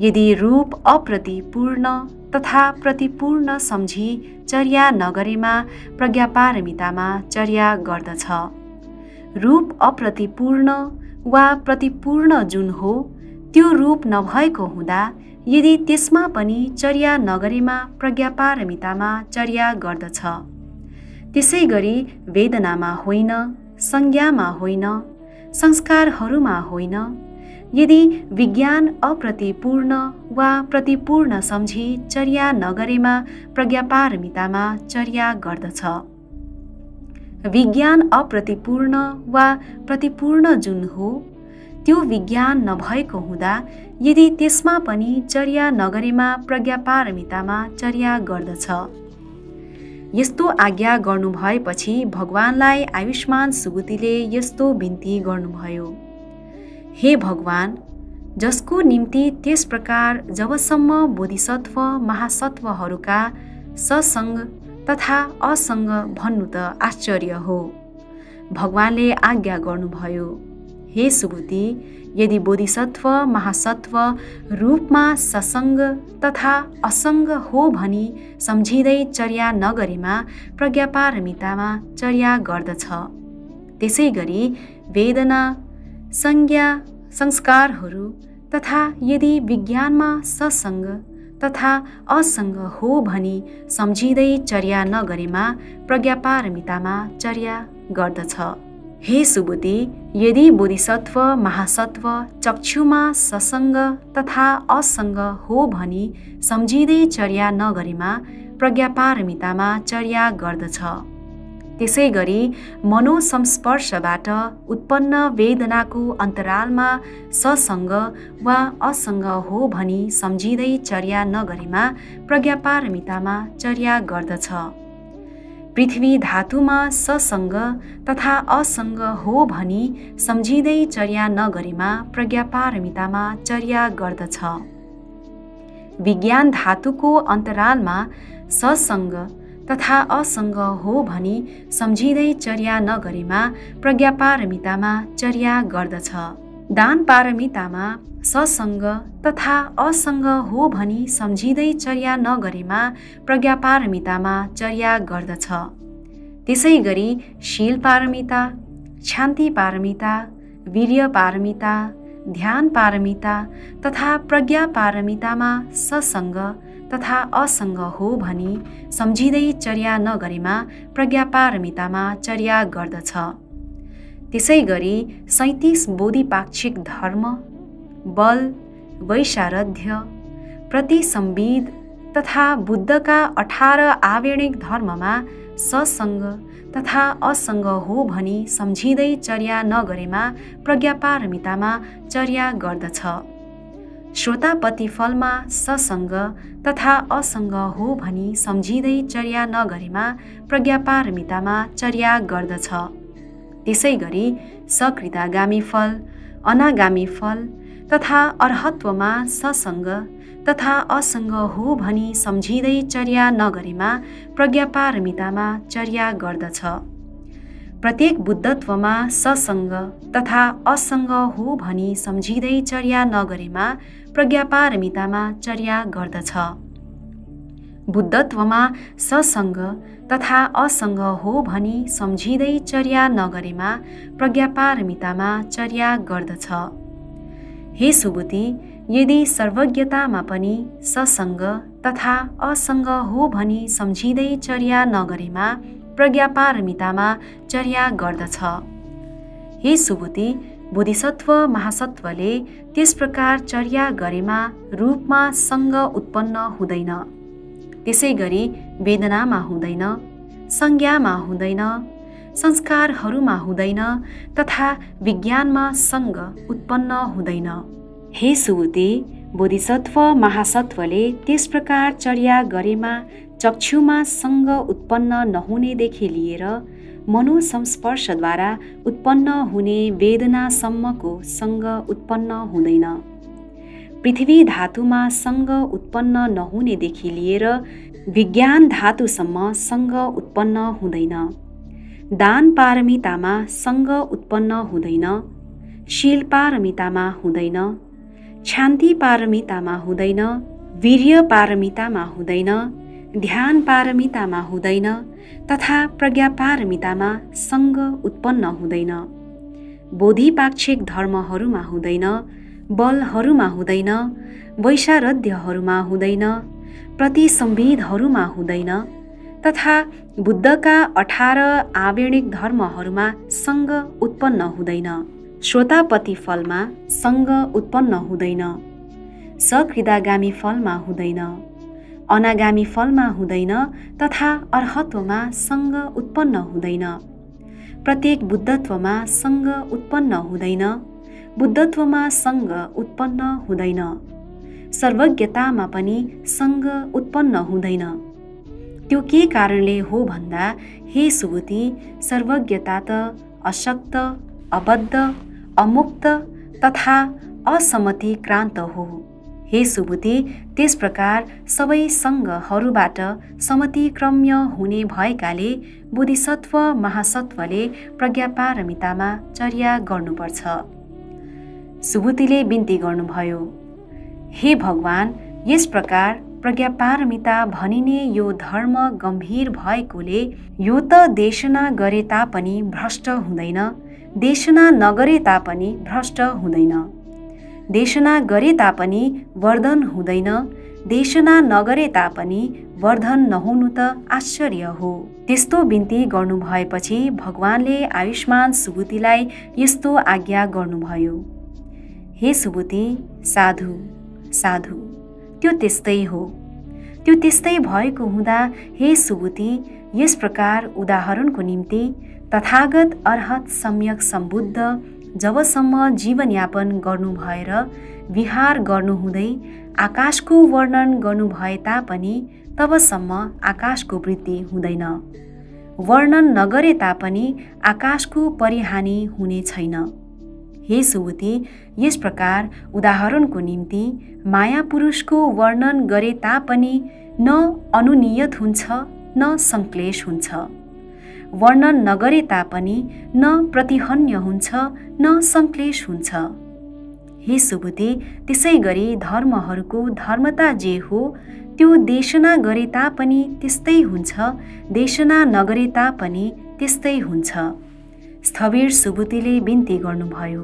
यदि रूप अप्रतिपूर्ण तथा प्रतिपूर्ण सम्झी चर्या नगरेमा प्रज्ञापारमितामा चर्या गर्दछ। रूप अप्रतिपूर्ण वा प्रतिपूर्ण जुन हो त्यो रूप नभएको हुँदा यदि त्यसमा पनि चर्या नगरेमा प्रज्ञापारमितामा चर्या गर्दछ त्यसै गरी वेदनामा होइन संज्ञामा होइन संस्कारहरूमा होइन। यदि विज्ञान अप्रतिपूर्ण वा प्रतिपूर्ण सम्झी चर्या नगरेमा प्रज्ञापारमितामा चर्या गर्दछ। विज्ञान अप्रतिपूर्ण वा प्रतिपूर्ण जुन हो त्यो विज्ञान नभएको हुँदा यदि त्यसमा पनि चर्या नगरेमा प्रज्ञापारमितामा चर्या गर्दछ। यस्तो आज्ञा गर्नुभएपछि भगवान्लाई आयुष्मान सुबुतीले यस्तो बिन्ती गर्नुभयो। हे भगवान् जसको निम्ति त्यस प्रकार जबसम्म बोधिसत्व महासत्वहरूका ससँग तथा असँग भन्नु त आश्चर्य हो। भगवानले आज्ञा गर्नुभयो। हे सुबुति यदि बोधिसत्व महासत्व रूपमा ससङ्ग तथा असङ्ग हो भनी सम्झिँदै चर्या नगरेमा प्रज्ञापारमितामा चर्या गर्दछ। त्यसै गरी वेदना संज्ञा संस्कारहरू तथा यदि विज्ञानमा ससँग तथा असँग हो भनी सम्झिँदै चर्या नगरेमा प्रज्ञापारमितामा चर्या गर्दछ। हे सुबुद्धि यदि बोधिसत्व महासत्व चक्षुमा ससँग तथा असँग हो भनी सम्झिँदै चर्या नगरेमा प्रज्ञापारमितामा चर्या गर्दछ। त्यसै गरी मनोसंस्पर्शबाट उत्पन्न वेदनाको अन्तरालमा ससँग वा असँग हो भनी सम्झिँदै चर्या नगरेमा प्रज्ञापारमितामा चर्या गर्दछ। पृथ्वी धातुमा ससँग तथा असँग हो भनी सम्झिँदै चर्या नगरेमा प्रज्ञापारमितामा चर्या गर्दछ। विज्ञान धातुको अन्तरालमा ससँग तथा असँग हो भनी सम्झिँदै चर्या नगरेमा प्रज्ञापारमितामा चर्या गर्दछ। दान पारमितामा ससँग तथा असँग हो भनी सम्झिँदै चर्या नगरेमा प्रज्ञापारमितामा चर्या गर्दछ। त्यसै गरी शील पारमिता शान्ति पारमिता वीर्य पारमिता ध्यान पारमिता तथा प्रज्ञा पारमितामा ससँग तथा असँग हो भनी सम्झिँदै चर्या नगरेमा प्रज्ञापारमितामा चर्या गर्दछ। त्यसै गरी सैतिस बोधिपाक्षिक धर्म बल वैशारध्य प्रतिसम्विद तथा बुद्धका अठार आवरणिक धर्ममा ससँग तथा असँग हो भनी सम्झिँदै चर्या नगरेमा प्रज्ञापारमितामा चर्या गर्दछ। श्रोतापति फलमा ससँग तथा असँग हो भनी सम्झिँदै चर्या नगरेमा प्रज्ञापारमितामा चर्या गर्दछ। त्यसै गरी सकृतागामी फल अनागामी फल तथा अर्हत्वमा ससँग तथा असँग हो भनी सम्झिँदै चर्या नगरेमा प्रज्ञापारमितामा चर्या गर्दछ। प्रत्येक बुद्धत्वमा ससँग तथा असँग हो भनी सम्झिँदै चर्या नगरेमा प्रज्ञापारमितामा चर्या गर्दछ। बुद्धत्वमा ससँग तथा असँग हो भनी सम्झिँदै चर्या नगरेमा प्रज्ञापारमितामा चर्या गर्दछ। हे सुबुति यदि सर्वज्ञतामा पनि ससँग तथा असँग हो भनी सम्झिँदै चर्या नगरेमा प्रज्ञापारमितामा चर्या गर्दछ। हे सुबुति बोधिसत्व महासत्वले त्यस प्रकार चर्या गरेमा रूपमा सङ्ग उत्पन्न हुँदैन। त्यसै गरी वेदनामा हुँदैन संज्ञामा हुँदैन संस्कारहरूमा हुँदैन तथा विज्ञानमा सङ्ग उत्पन्न हुँदैन। हे सुबुते बोधिसत्व महासत्वले त्यस प्रकार चर्या गरेमा चक्षुमा सङ्ग उत्पन्न नहुनेदेखि लिएर मनोसंस्पर्शद्वारा उत्पन्न हुने वेदनासम्मको सङ्ग उत्पन्न हुँदैन। पृथ्वी धातुमा सङ्ग उत्पन्न नहुनेदेखि लिएर विज्ञान धातुसम्म सङ्ग उत्पन्न हुँदैन। दान पारमितामा सङ्ग उत्पन्न हुँदैन। शील पारमितामा हुँदैन। शान्ति पारमितामा हुँदैन। वीर्य पारमितामा हुँदैन। ध्यान पारमितामा हुँदैन। तथा प्रज्ञा पारमितामा सङ्ग उत्पन्न हुँदैन। बोधिपाक्षिक धर्महरूमा हुँदैन। बलहरूमा हुँदैन वैशारध्यहरूमा हुँदैन प्रतिसम्वेदहरूमा हुँदैन तथा बुद्धका अठार आवरणिक धर्महरूमा सङ्ग उत्पन्न हुँदैन श्रोतापति फलमा सङ्ग उत्पन्न हुँदैन सकृदागामी फलमा हुँदैन अनागामी फलमा हुँदैन तथा अर्हत्वमा सङ्ग उत्पन्न हुँदैन प्रत्येक बुद्धत्वमा सङ्ग उत्पन्न हुँदैन बुद्धत्वमा सङ्ग उत्पन्न हुँदैन। सर्वज्ञतामा पनि सङ्ग उत्पन्न हुँदैन। त्यो के कारणले हो भन्दा हे सुबुति सर्वज्ञता त अशक्त अबद्ध अमुक्त तथा असमतिक्रान्त हो। हे सुबुति त्यस प्रकार सबै सङ्घहरूबाट समतिक्रम्य हुने भएकाले बोधिसत्व महासत्वले प्रज्ञापारमितामा चर्या गर्नुपर्छ। सुबुतिले बिन्ती गर्नुभयो। हे भगवान यस प्रकार प्रज्ञापारमिता भनिने यो धर्म गम्भीर भएकोले यो त देशना गरे तापनि भ्रष्ट हुँदैन देशना नगरे तापनि भ्रष्ट हुँदैन। देशना गरे तापनि वर्धन हुँदैन देशना नगरे तापनि वर्धन नहुनु त आश्चर्य हो। त्यस्तो बिन्ती गर्नु भएपछि भगवानले आयुष्मान सुबुतिलाई यस्तो आज्ञा गर्नुभयो। हे सुबुति साधु साधु त्यो त्यस्तै हो। त्यो त्यस्तै भएको हुँदा हे सुबुति यस प्रकार उदाहरणको निम्ति तथागत अर्हत सम्यक सम्बुद्ध जबसम्म जीवनयापन गर्नु भएर विहार गर्नुहुँदै आकाशको वर्णन गर्नुभए तापनि तबसम्म आकाशको वृद्धि हुँदैन। वर्णन नगरे तापनि आकाशको परिहानि हुने छैन। हे सुबुति यस प्रकार उदाहरणको निम्ति माया पुरुषको वर्णन गरे तापनि न अनुनियत हुन्छ न सङ्क्लेश हुन्छ। वर्णन नगरे तापनि न प्रतिहन्य हुन्छ न सङ्क्लेश हुन्छ। हे सुबुति त्यसै गरी धर्महरूको धर्मता जे हो त्यो देशना गरे तापनि त्यस्तै हुन्छ देशना नगरे तापनि त्यस्तै हुन्छ। स्थवीर सुबुतिले बिन्ती गर्नुभयो।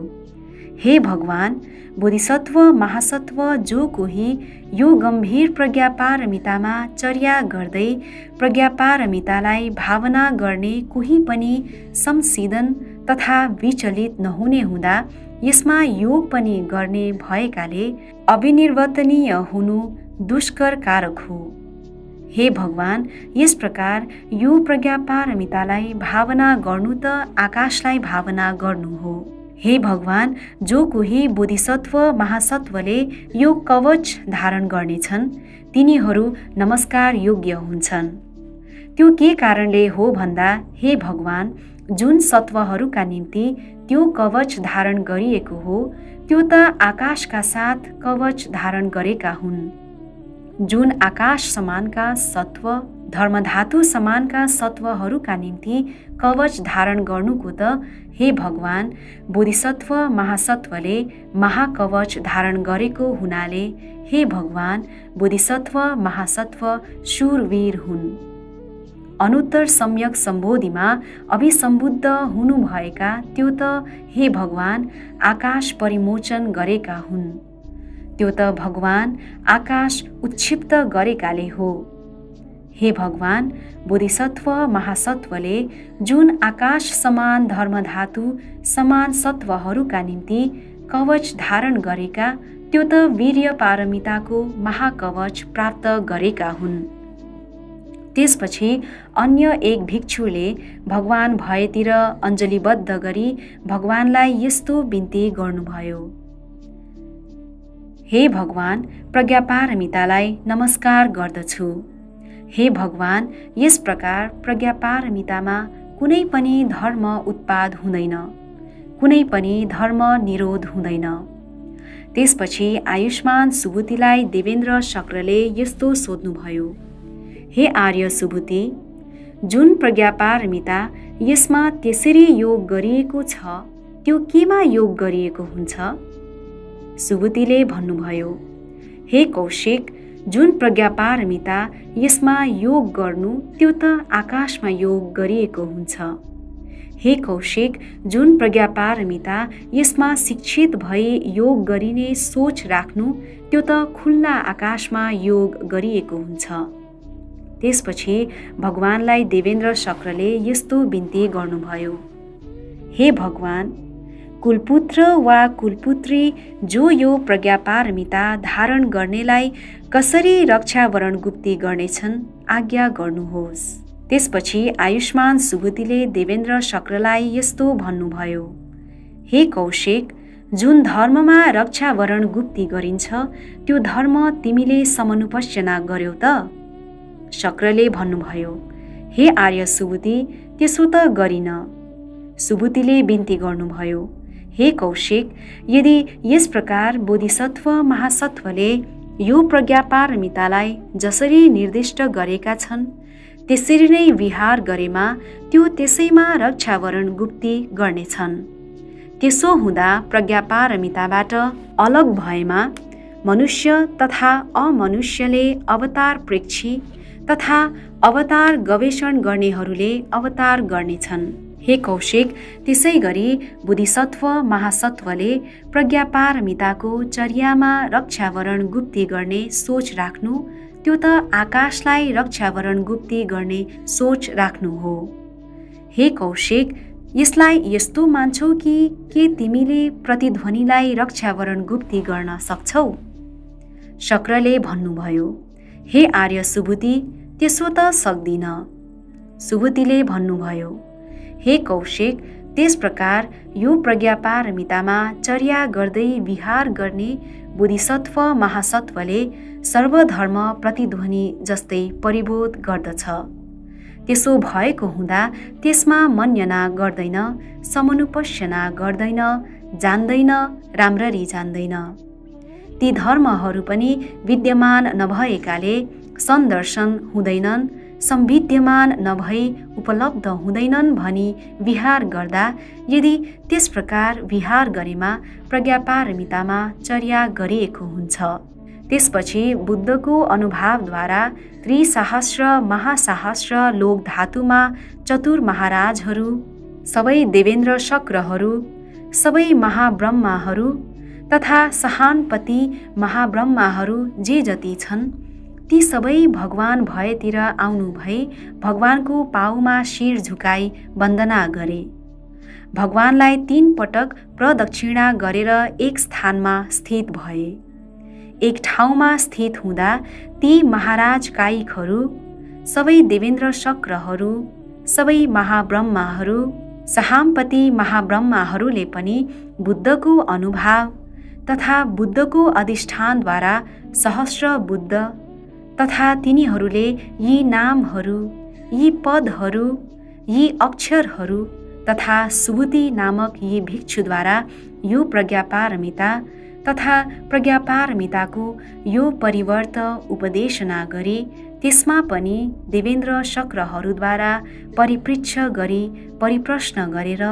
हे भगवान बोधिसत्व महासत्व जो कोही यो गम्भीर प्रज्ञापारमितामा चर्या गर्दै प्रज्ञापारमितालाई भावना गर्ने कोही पनि संसिदन तथा विचलित नहुने हुँदा यसमा योग पनि गर्ने भएकाले अविनिर्वतनीय हुनु दुष्कर कारक हो। हे भगवान यस प्रकार यो प्रज्ञापारमितालाई भावना गर्नु त आकाशलाई भावना गर्नु हो। हे भगवान जो कोही बोधिसत्व महासत्वले यो कवच धारण गर्नेछन् तिनीहरू नमस्कार योग्य हुन्छन्। त्यो के कारणले हो भन्दा हे भगवान जुन सत्वहरूका निम्ति त्यो कवच धारण गरिएको हो त्यो त आकाशका साथ कवच धारण गरेका हुन्। जुन आकाश समानका सत्व धर्मधातु समानका सत्वहरूका निम्ति कवच धारण गर्नुको त हे भगवान बोधिसत्व महासत्वले महाकवच धारण गरेको हुनाले हे भगवान बोधिसत्व महासत्व शूरवीर हुन्। अनुत्तर सम्यक सम्बोधिमा अभिसम्बुद्ध हुनुभएका त्यो त हे भगवान आकाश परिमोचन गरेका हुन्। त्यो त भगवान आकाश उच्छिप्त गरेकाले हो। हे भगवान बोधिसत्व महासत्वले जुन आकाश समान धर्मधातु समान सत्वहरूका निम्ति कवच धारण गरेका त्यो त वीर्य पारमिताको महाकवच प्राप्त गरेका हुन्। त्यसपछि अन्य एक भिक्षुले भगवान भएतिर अञ्जलीबद्ध गरी भगवानलाई यस्तो बिन्ती गर्नुभयो। हे भगवान प्रज्ञापारमितालाई नमस्कार गर्दछु। हे भगवान यस प्रकार प्रज्ञापारमितामा कुनै पनि धर्म उत्पाद हुँदैन। कुनै पनि धर्म निरोध हुँदैन। त्यसपछि आयुष्मान सुबुतिलाई देवेन्द्र शक्रले यस्तो सोध्नुभयो। हे आर्य सुबुति जुन प्रज्ञापारमिता यसमा त्यसरी योग गरिएको छ त्यो केमा योग गरिएको हुन्छ? सुबुतिले भन्नुभयो हे कौशिक जुन हे कौशिक जुन प्रज्ञापारमिता यसमा शिक्षित भई योग गरिने सोच राख्नु त्यो त खुल्ला आकाशमा योग गरिएको हुन्छ। त्यसपछि भगवानलाई देवेन्द्र शक्रले यस्तो बिन्ती गर्नुभयो हे भगवान कुलपुत्र वा कुलपुत्री जो यो प्रज्ञापारमिता धारण गर्नेलाई कसरी रक्षावरण गुप्ती गर्नेछन् आज्ञा गर्नुहोस्। त्यसपछि आयुष्मान सुबुतीले देवेन्द्र शक्रलाई यस्तो भन्नुभयो हे कौशिक जुन धर्ममा रक्षावरण गुप्ती गरिन्छ त्यो धर्म तिमीले समनुपस्यना गर्यौ त? शक्रले भन्नुभयो हे आर्य सुबुती त्यसो त गरिन। सुबुतीले बिन्ती गर्नुभयो हे कौशिक यदि यस प्रकार बोधिसत्व महासत्वले यो प्रज्ञापारमितालाई जसरी निर्दिष्ट गरेका छन् त्यसरी नै विहार गरेमा त्यो त्यसैमा रक्षावरण गुप्ती गर्नेछन्। त्यसो हुँदा प्रज्ञापारमिताबाट अलग भएमा मनुष्य तथा अमनुष्यले अवतार प्रेक्षी तथा अवतार गवेषण गर्नेहरूले अवतार गर्नेछन्। हे कौशिक त्यसै गरी बुद्धिसत्व महासत्वले प्रज्ञापारमिताको चर्यामा रक्षावरण गुप्ती गर्ने सोच राख्नु त्यो त आकाशलाई रक्षावरण गुप्ती गर्ने सोच राख्नु हो। हे कौशिक यसलाई यस्तो मान्छौ कि के तिमीले प्रतिध्वनिलाई रक्षावरण गुप्ती गर्न सक्छौ? शक्रले भन्नुभयो हे आर्य सुबुती त्यसो त सक्दिन। सुबुतीले भन्नुभयो हे कौशिक त्यस प्रकार यो प्रज्ञापारमितामा चर्या गर्दै विहार गर्ने बोधिसत्व महासत्वले सर्वधर्म प्रतिध्वनि जस्तै परिबोध गर्दछ। त्यसो भएको हुँदा त्यसमा मन्यना गर्दैन समनुपस्यना गर्दैन जान्दैन राम्ररी जान्दैन। ती धर्महरू पनि विद्यमान नभएकाले सन्दर्शन हुँदैनन् संविद्यमान नभई उपलब्ध हुँदैनन् भनी विहार गर्दा यदि त्यस प्रकार विहार गरेमा प्रज्ञापारमितामा चर्या गरिएको हुन्छ। त्यसपछि बुद्धको अनुभावद्वारा त्रिसहस्र महासहस्र लोक धातुमा चतुर महाराजहरू सबै देवेन्द्र शक्रहरू सबै महाब्रह्माहरू तथा सहानपति महाब्रह्माहरू जे जति छन् ती सबै भगवान भएतिर आउनु भई भगवानको पाउमा शिर झुकाई वन्दना गरे। भगवानलाई तीन पटक प्रदक्षिणा गरेर एक स्थानमा स्थित भए। एक ठाउँमा स्थित हुँदा ती महाराज काइकहरू सबै देवेन्द्र शक्रहरू सबै महाब्रह्माहरू सहाम्पति महाब्रह्माहरूले पनि बुद्धको अनुभाव तथा बुद्धको अधिष्ठानद्वारा सहस्र बुद्ध तथा तिनीहरूले यी नामहरू यी पदहरू यी अक्षरहरू तथा सुबुति नामक यी भिक्षुद्वारा यो प्रज्ञापारमिता तथा प्रज्ञापारमिताको यो परिवर्त उपदेशना गरी त्यसमा पनि देवेन्द्र शक्रहरूद्वारा परिपृच्छ गरी परिप्रश्न गरेर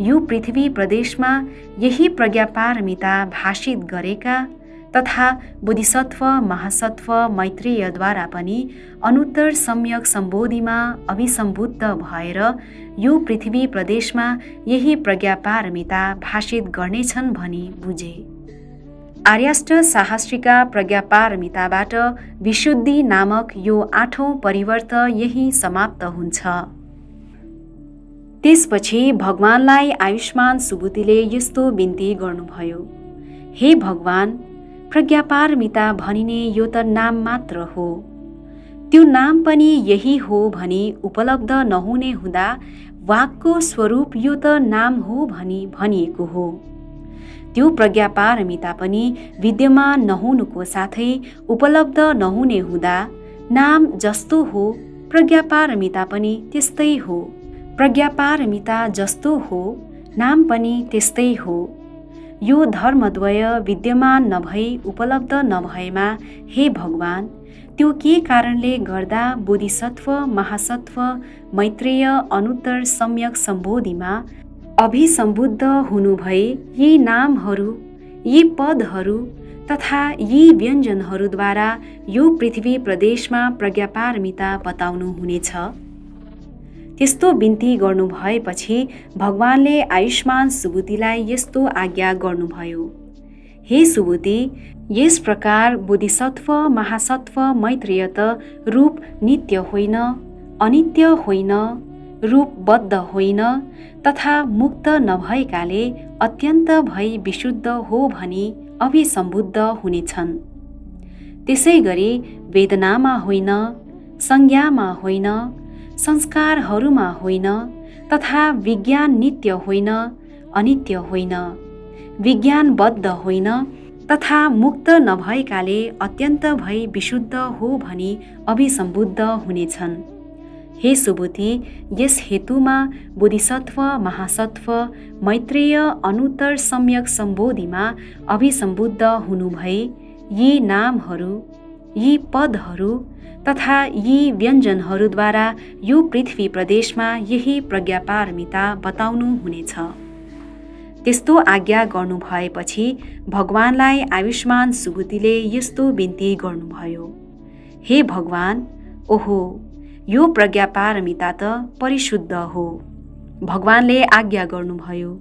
यो पृथ्वी प्रदेशमा यही प्रज्ञापारमिता भाषित गरेका तथा बोधिसत्व महासत्व मैत्रेयद्वारा पनि अनुत्तर सम्यक सम्बोधिमा अभिसम्बुद्ध भएर यो पृथ्वी प्रदेशमा यही प्रज्ञापारमिता भाषित गर्नेछन् भनी बुझे। आर्याष्ट साहस्रिका प्रज्ञापारमिताबाट विशुद्धि नामक यो आठौँ परिवर्त यही समाप्त हुन्छ। त्यसपछि भगवानलाई आयुष्मान सुबुतीले यस्तो बिन्ती गर्नुभयो। हे भगवान प्रज्ञापारमिता भनिने यो त नाम मात्र हो। त्यो नाम पनि यही हो भनी उपलब्ध नहुने हुँदा वाकको स्वरूप यो त नाम हो भनी भनिएको हो। त्यो प्रज्ञापारमिता पनि विद्यमान नहुनुको साथै उपलब्ध नहुने हुँदा नाम जस्तो हो प्रज्ञापारमिता पनि त्यस्तै हो। प्रज्ञापारमिता जस्तो हो नाम पनि त्यस्तै हो। यो धर्मद्वय विद्यमान नभई उपलब्ध नभएमा हे भगवान त्यो के कारणले गर्दा बोधिसत्व महासत्व मैत्रेय अनुत्तर सम्यक सम्बोधिमा अभिसम्बुद्ध हुनुभए यी नामहरू यी पदहरू तथा यी व्यञ्जनहरूद्वारा यो पृथ्वी प्रदेशमा प्रज्ञापारमिता बताउनु हुनेछ त्यस्तो बिन्ती गर्नु भएपछि भगवानले आयुष्मान सुबुतीलाई यस्तो आज्ञा गर्नुभयो। हे सुबुती यस प्रकार बोधिसत्व महासत्व मैत्रेय त रूप नित्य होइन अनित्य होइन रूपबद्ध होइन तथा मुक्त नभएकाले अत्यन्त भई विशुद्ध हो भनी अभिसम्बुद्ध हुनेछन्। त्यसै गरी वेदनामा होइन संज्ञामा होइन संस्कारहरूमा होइन तथा विज्ञान नित्य होइन अनित्य होइन। विज्ञानबद्ध होइन तथा मुक्त नभएकाले अत्यन्त भई विशुद्ध हो भनी अभिसम्बुद्ध हुनेछन्। हे सुबुति यस हेतुमा बोधिसत्व महासत्व मैत्रेय अनुत्तर सम्यक सम्बोधिमा अभिसम्बुद्ध हुनुभए यी नामहरू यी पदहरू तथा यी व्यञ्जनहरूद्वारा यो पृथ्वी प्रदेशमा यही प्रज्ञापारमिता बताउनु हुनेछ। त्यस्तो आज्ञा गर्नु भएपछि भगवानलाई आयुष्मान सुबुतीले यस्तो बिन्ती गर्नुभयो। हे भगवान ओहो यो प्रज्ञापारमिता त परिशुद्ध हो। भगवानले आज्ञा गर्नुभयो।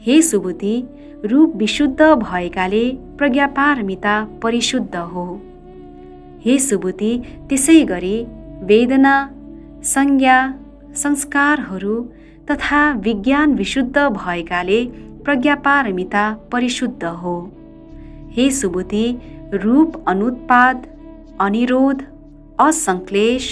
हे सुबुती रूप विशुद्ध भएकाले प्रज्ञापारमिता परिशुद्ध हो। हे सुबुती त्यसै गरी वेदना संज्ञा संस्कारहरू तथा विज्ञान विशुद्ध भएकाले प्रज्ञापारमिता परिशुद्ध हो। हे सुबुती रूप अनुत्पाद अनिरोध असङ्क्लेश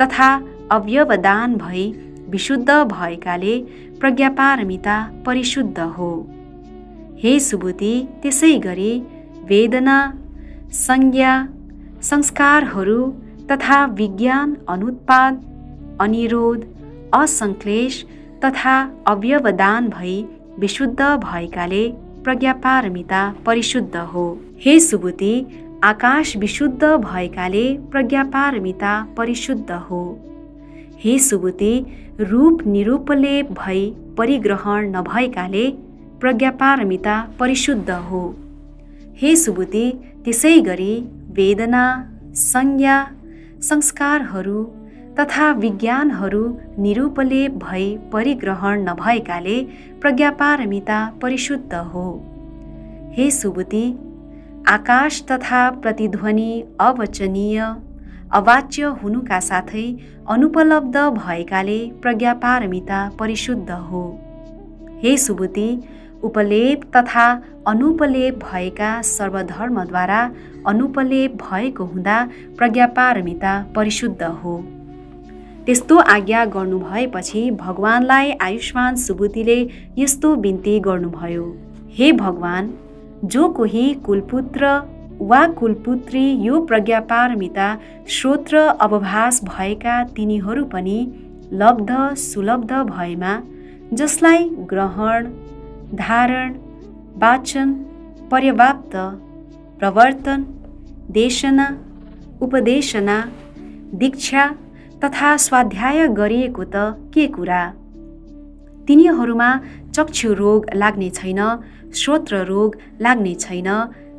तथा अव्यवदान भई विशुद्ध भएकाले प्रज्ञापारमिता परिशुद्ध हो। हे सुबुती त्यसै गरी वेदना संज्ञा संस्कारहरू तथा विज्ञान अनुत्पाद अनिरोध असङ्क्लेश तथा अव्यवदान भई विशुद्ध भएकाले प्रज्ञापारमिता परिशुद्ध हो। हे सुबुती आकाश विशुद्ध भएकाले प्रज्ञापारमिता परिशुद्ध हो। हे सुबुती रूप निरूपले भई परिग्रहण नभएकाले प्रज्ञापारमिता परिशुद्ध हो। हे सुबुती त्यसै गरी वेदना संज्ञा संस्कारहरू तथा विज्ञानहरू निरूपले भई परिग्रहण नभएकाले प्रज्ञापारमिता परिशुद्ध हो। हे सुबुती आकाश तथा प्रतिध्वनि अवचनीय अवाच्य हुनुका साथै अनुपलब्ध भएकाले प्रज्ञापारमिता परिशुद्ध हो। हे सुबुती उपलेप तथा अनुपलेप भएका सर्वधर्मद्वारा अनुपलेप भएको हुँदा प्रज्ञापारमिता परिशुद्ध हो। त्यस्तो आज्ञा गर्नुभएपछि भगवानलाई आयुष्मान सुबुतीले यस्तो बिन्ती गर्नुभयो। हे भगवान जो कोही कुलपुत्र वा कुलपुत्री यो प्रज्ञापारमिता श्रोत्र अवभास भएका तिनीहरू पनि लब्ध सुलब्ध भएमा जसलाई ग्रहण धारण वाचन पर्याप्त प्रवर्तन देशना उपदेशना दीक्षा तथा स्वाध्याय गरिएको त के कुरा? तिनीहरूमा चक्षु रोग लाग्ने छैन श्रोत्र रोग लाग्ने छैन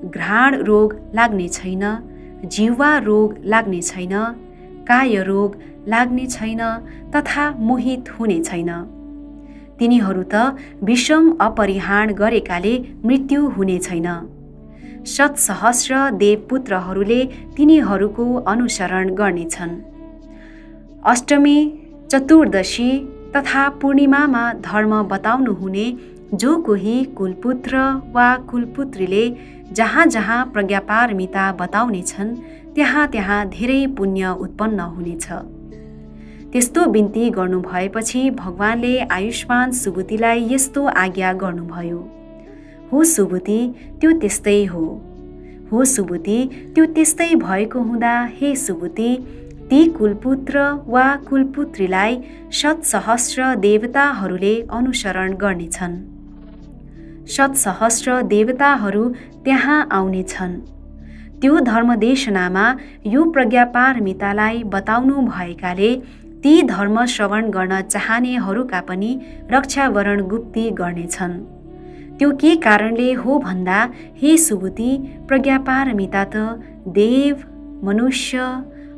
घ्राण रोग लाग्ने छैन जिवा रोग लाग्ने छैन काय रोग लाग्ने छैन तथा मोहित हुने छैन। तिनीहरू त विषम अपरिहान गरेकाले मृत्यु हुने छैन। शतसहस्र देवपुत्रहरूले तिनीहरूको अनुसरण गर्नेछन्। अष्टमी चतुर्दशी तथा पूर्णिमामा धर्म बताउनु हुने जो कोही कुलपुत्र वा कुलपुत्रीले जहाँ जहाँ प्रज्ञापारमिता बताउनेछन् त्यहाँ त्यहाँ धेरै पुण्य उत्पन्न हुनेछ। त्यस्तो बिन्ती गर्नु भएपछि भगवानले आयुष्मान सुबुतीलाई यस्तो आज्ञा गर्नुभयो। हो सुबुती त्यो त्यस्तै हो। हो सुबुती त्यो त्यस्तै भएको हुँदा हे सुबुती ती कुलपुत्र वा कुलपुत्रीलाई शतसहस्र देवताहरूले अनुसरण गर्नेछन्। शतसहस्र देवताहरू त्यहाँ आउनेछन्। त्यो धर्मदेशनामा यो प्रज्ञापारमितालाई बताउनु भएकाले ती धर्म श्रवण गर्न चाहनेहरूका पनि रक्षावरण गुप्ती गर्नेछन्। त्यो के कारणले हो भन्दा हे सुबुती प्रज्ञापारमिता त देव मनुष्य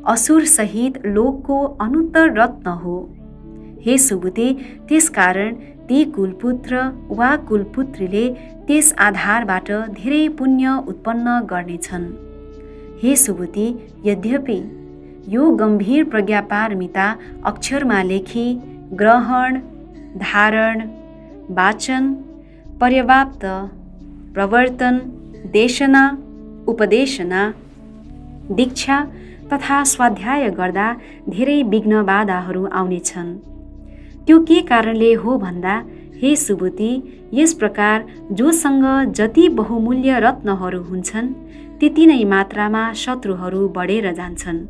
असुरसहित लोकको अनुत्तर रत्न हो। हे सुबुते त्यसकारण ती कुलपुत्र वा कुलपुत्रीले त्यस आधारबाट धेरै पुण्य उत्पन्न गर्नेछन्। हे सुबुती यद्यपि यो गम्भीर प्रज्ञापारमिता अक्षरमा लेखी ग्रहण धारण वाचन पर्याप्त प्रवर्तन देशना उपदेशना दीक्षा तथा स्वाध्याय गर्दा धेरै विघ्न बाधाहरू आउनेछन्। त्यो के कारणले हो भन्दा हे सुबुती यस प्रकार जोसँग जति बहुमूल्य रत्नहरू हुन्छन् त्यति नै मात्रामा शत्रुहरू बढेर जान्छन्।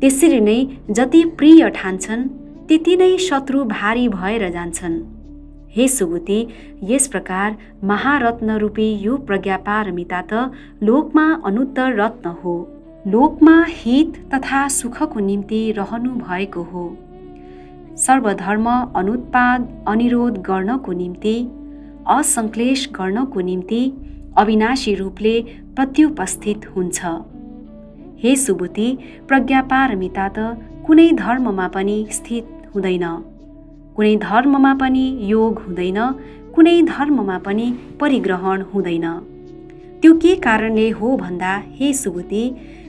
त्यसरी नै जति प्रिय ठान्छन् त्यति नै शत्रु भारी भएर जान्छन्। हे सुबुती यस प्रकार महारत्न रूपी यो प्रज्ञापारमिता त लोकमा अनुत्तर रत्न हो। लोकमा हित तथा सुखको निम्ति रहनु भएको हो। सर्वधर्म अनुत्पाद अनिरोध गर्नको निम्ति असङ्क्लेश गर्नको निम्ति अविनाशी रूपले प्रत्युपस्थित हुन्छ। हे सुबुती प्रज्ञापारमिता त कुनै धर्ममा पनि स्थित हुँदैन। कुनै धर्ममा पनि योग हुँदैन कुनै धर्ममा पनि परिग्रहण हुँदैन। त्यो के कारणले हो भन्दा हे सुबुती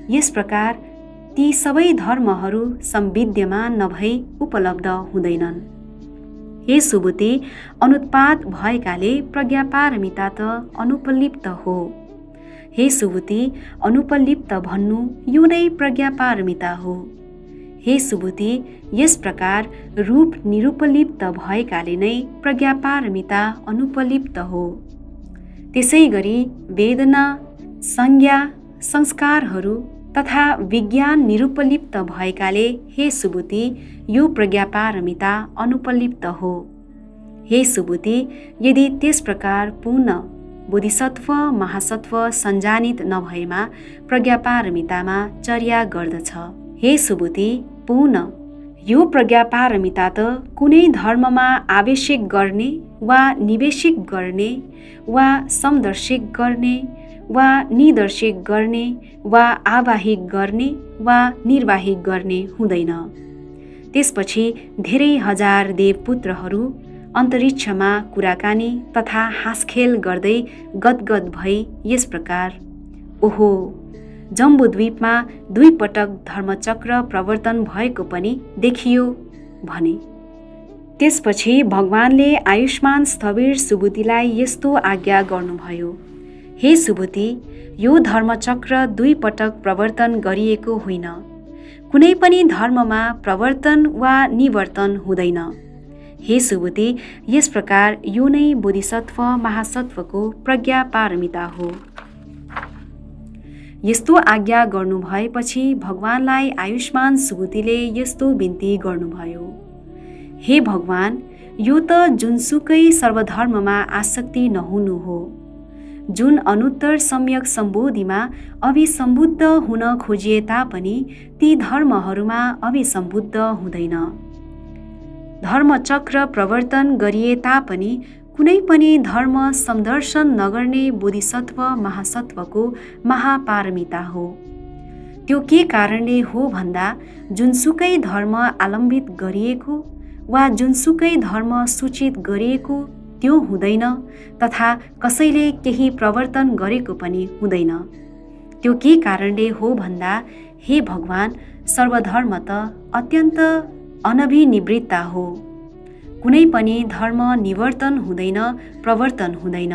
यस प्रकार ती सबै धर्महरू संविद्यमान नभई उपलब्ध हुँदैनन्। हे सुबुती अनुत्पाद भएकाले प्रज्ञापारमिता त अनुपलिप्त हो। हे सुबुती अनुपलिप्त भन्नु यो नै प्रज्ञापारमिता हो। हे सुबुती यस प्रकार रूप निरुपलिप्त भएकाले नै प्रज्ञापारमिता अनुपलिप्त हो। त्यसै गरी वेदना संज्ञा संस्कारहरू तथा विज्ञान निरुपलिप्त भएकाले हे सुबुती यो प्रज्ञापारमिता अनुपलिप्त हो। हे सुबुती यदि त्यस प्रकार पूर्ण बोधिसत्व महासत्व सञ्जानित नभएमा प्रज्ञापारमितामा चर्या गर्दछ। हे सुबुती पूर्ण यो प्रज्ञापारमिता त कुनै धर्ममा आवेशिक गर्ने वा निवेशिक गर्ने वा समदर्शिक गर्ने वा निदर्शिक गर्ने वा आवाहिक गर्ने वा निर्वाहिक गर्ने हुँदैन। त्यसपछि धेरै हजार देवपुत्रहरू अन्तरिक्षमा कुराकानी तथा हाँसखेल गर्दै गदगद भई यस प्रकार ओहो जम्बुद्वीपमा दुई पटक धर्मचक्र प्रवर्तन भएको पनि देखियो भने। त्यसपछि भगवानले आयुष्मान स्थवीर सुबुतिलाई यस्तो आज्ञा गर्नुभयो हे सुबुती यो धर्मचक्र दुई पटक प्रवर्तन गरिएको होइन। कुनै पनि धर्ममा प्रवर्तन वा निवर्तन हुँदैन। हे सुबुती यस प्रकार यो नै बोधिसत्व महासत्वको प्रज्ञा पारमिता हो। यस्तो आज्ञा गर्नुभएपछि भगवानलाई आयुष्मान सुबुतीले यस्तो बिन्ती गर्नुभयो। हे भगवान यो त जुनसुकै सर्वधर्ममा आसक्ति नहुनु हो। जुन अनुत्तर सम्यक सम्बोधिमा अभिसम्बुद्ध हुन खोजिए तापनि ती धर्महरूमा अभिसम्बुद्ध हुँदैन। धर्मचक्र प्रवर्तन गरिए तापनि कुनै पनि धर्म समदर्शन नगर्ने बोधिसत्व महासत्वको महापारमिता हो। त्यो के कारणले हो भन्दा जुनसुकै धर्म आलम्बित गरिएको वा जुनसुकै धर्म सूचित गरिएको त्यो हुँदैन तथा कसैले केही प्रवर्तन गरेको पनि हुँदैन। त्यो के कारणले हो भन्दा हे भगवान सर्वधर्म त अत्यन्त अनभिनिवृत्ता हो। कुनै पनि धर्म निवर्तन हुँदैन प्रवर्तन हुँदैन।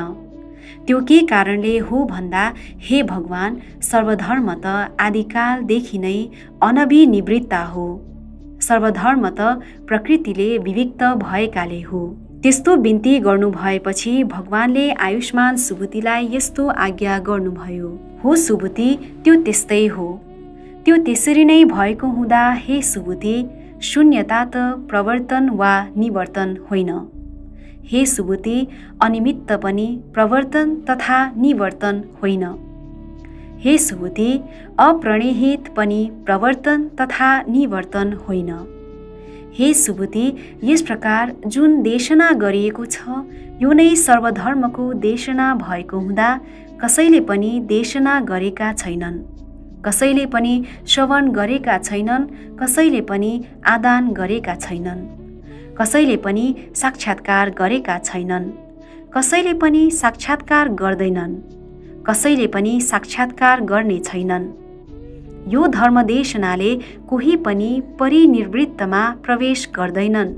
त्यो के कारणले हो भन्दा हे भगवान सर्वधर्म त आदिकालदेखि नै अनभिनिवृत्ता हो। सर्वधर्म त प्रकृतिले विविक्त भएकाले हो। त्यस्तो बिन्ती गर्नुभएपछि भगवानले आयुष्मान सुबुतीलाई यस्तो आज्ञा गर्नुभयो। हो सुबुती त्यो त्यस्तै हो। त्यो त्यसरी नै भएको हुँदा हे सुबुती शून्यता त प्रवर्तन वा निवर्तन होइन। हे सुबुती अनिमित्त पनि प्रवर्तन तथा निवर्तन होइन। हे सुबुती अप्रणिहित पनि प्रवर्तन तथा निवर्तन होइन। हे सुबुती यस प्रकार जुन देशना गरिएको छ यो नै सर्वधर्मको देशना भएको हुँदा कसैले पनि देशना गरेका छैनन्। कसैले पनि श्रवण गरेका छैनन् कसैले पनि आदान गरेका छैनन्। कसैले पनि साक्षात्कार गरेका छैनन्। कसैले पनि साक्षात्कार गर्दैनन्। कसैले पनि साक्षात्कार गर्ने छैनन्। यो धर्मदेशनाले कोही पनि परिनिवृत्तमा प्रवेश गर्दैनन्।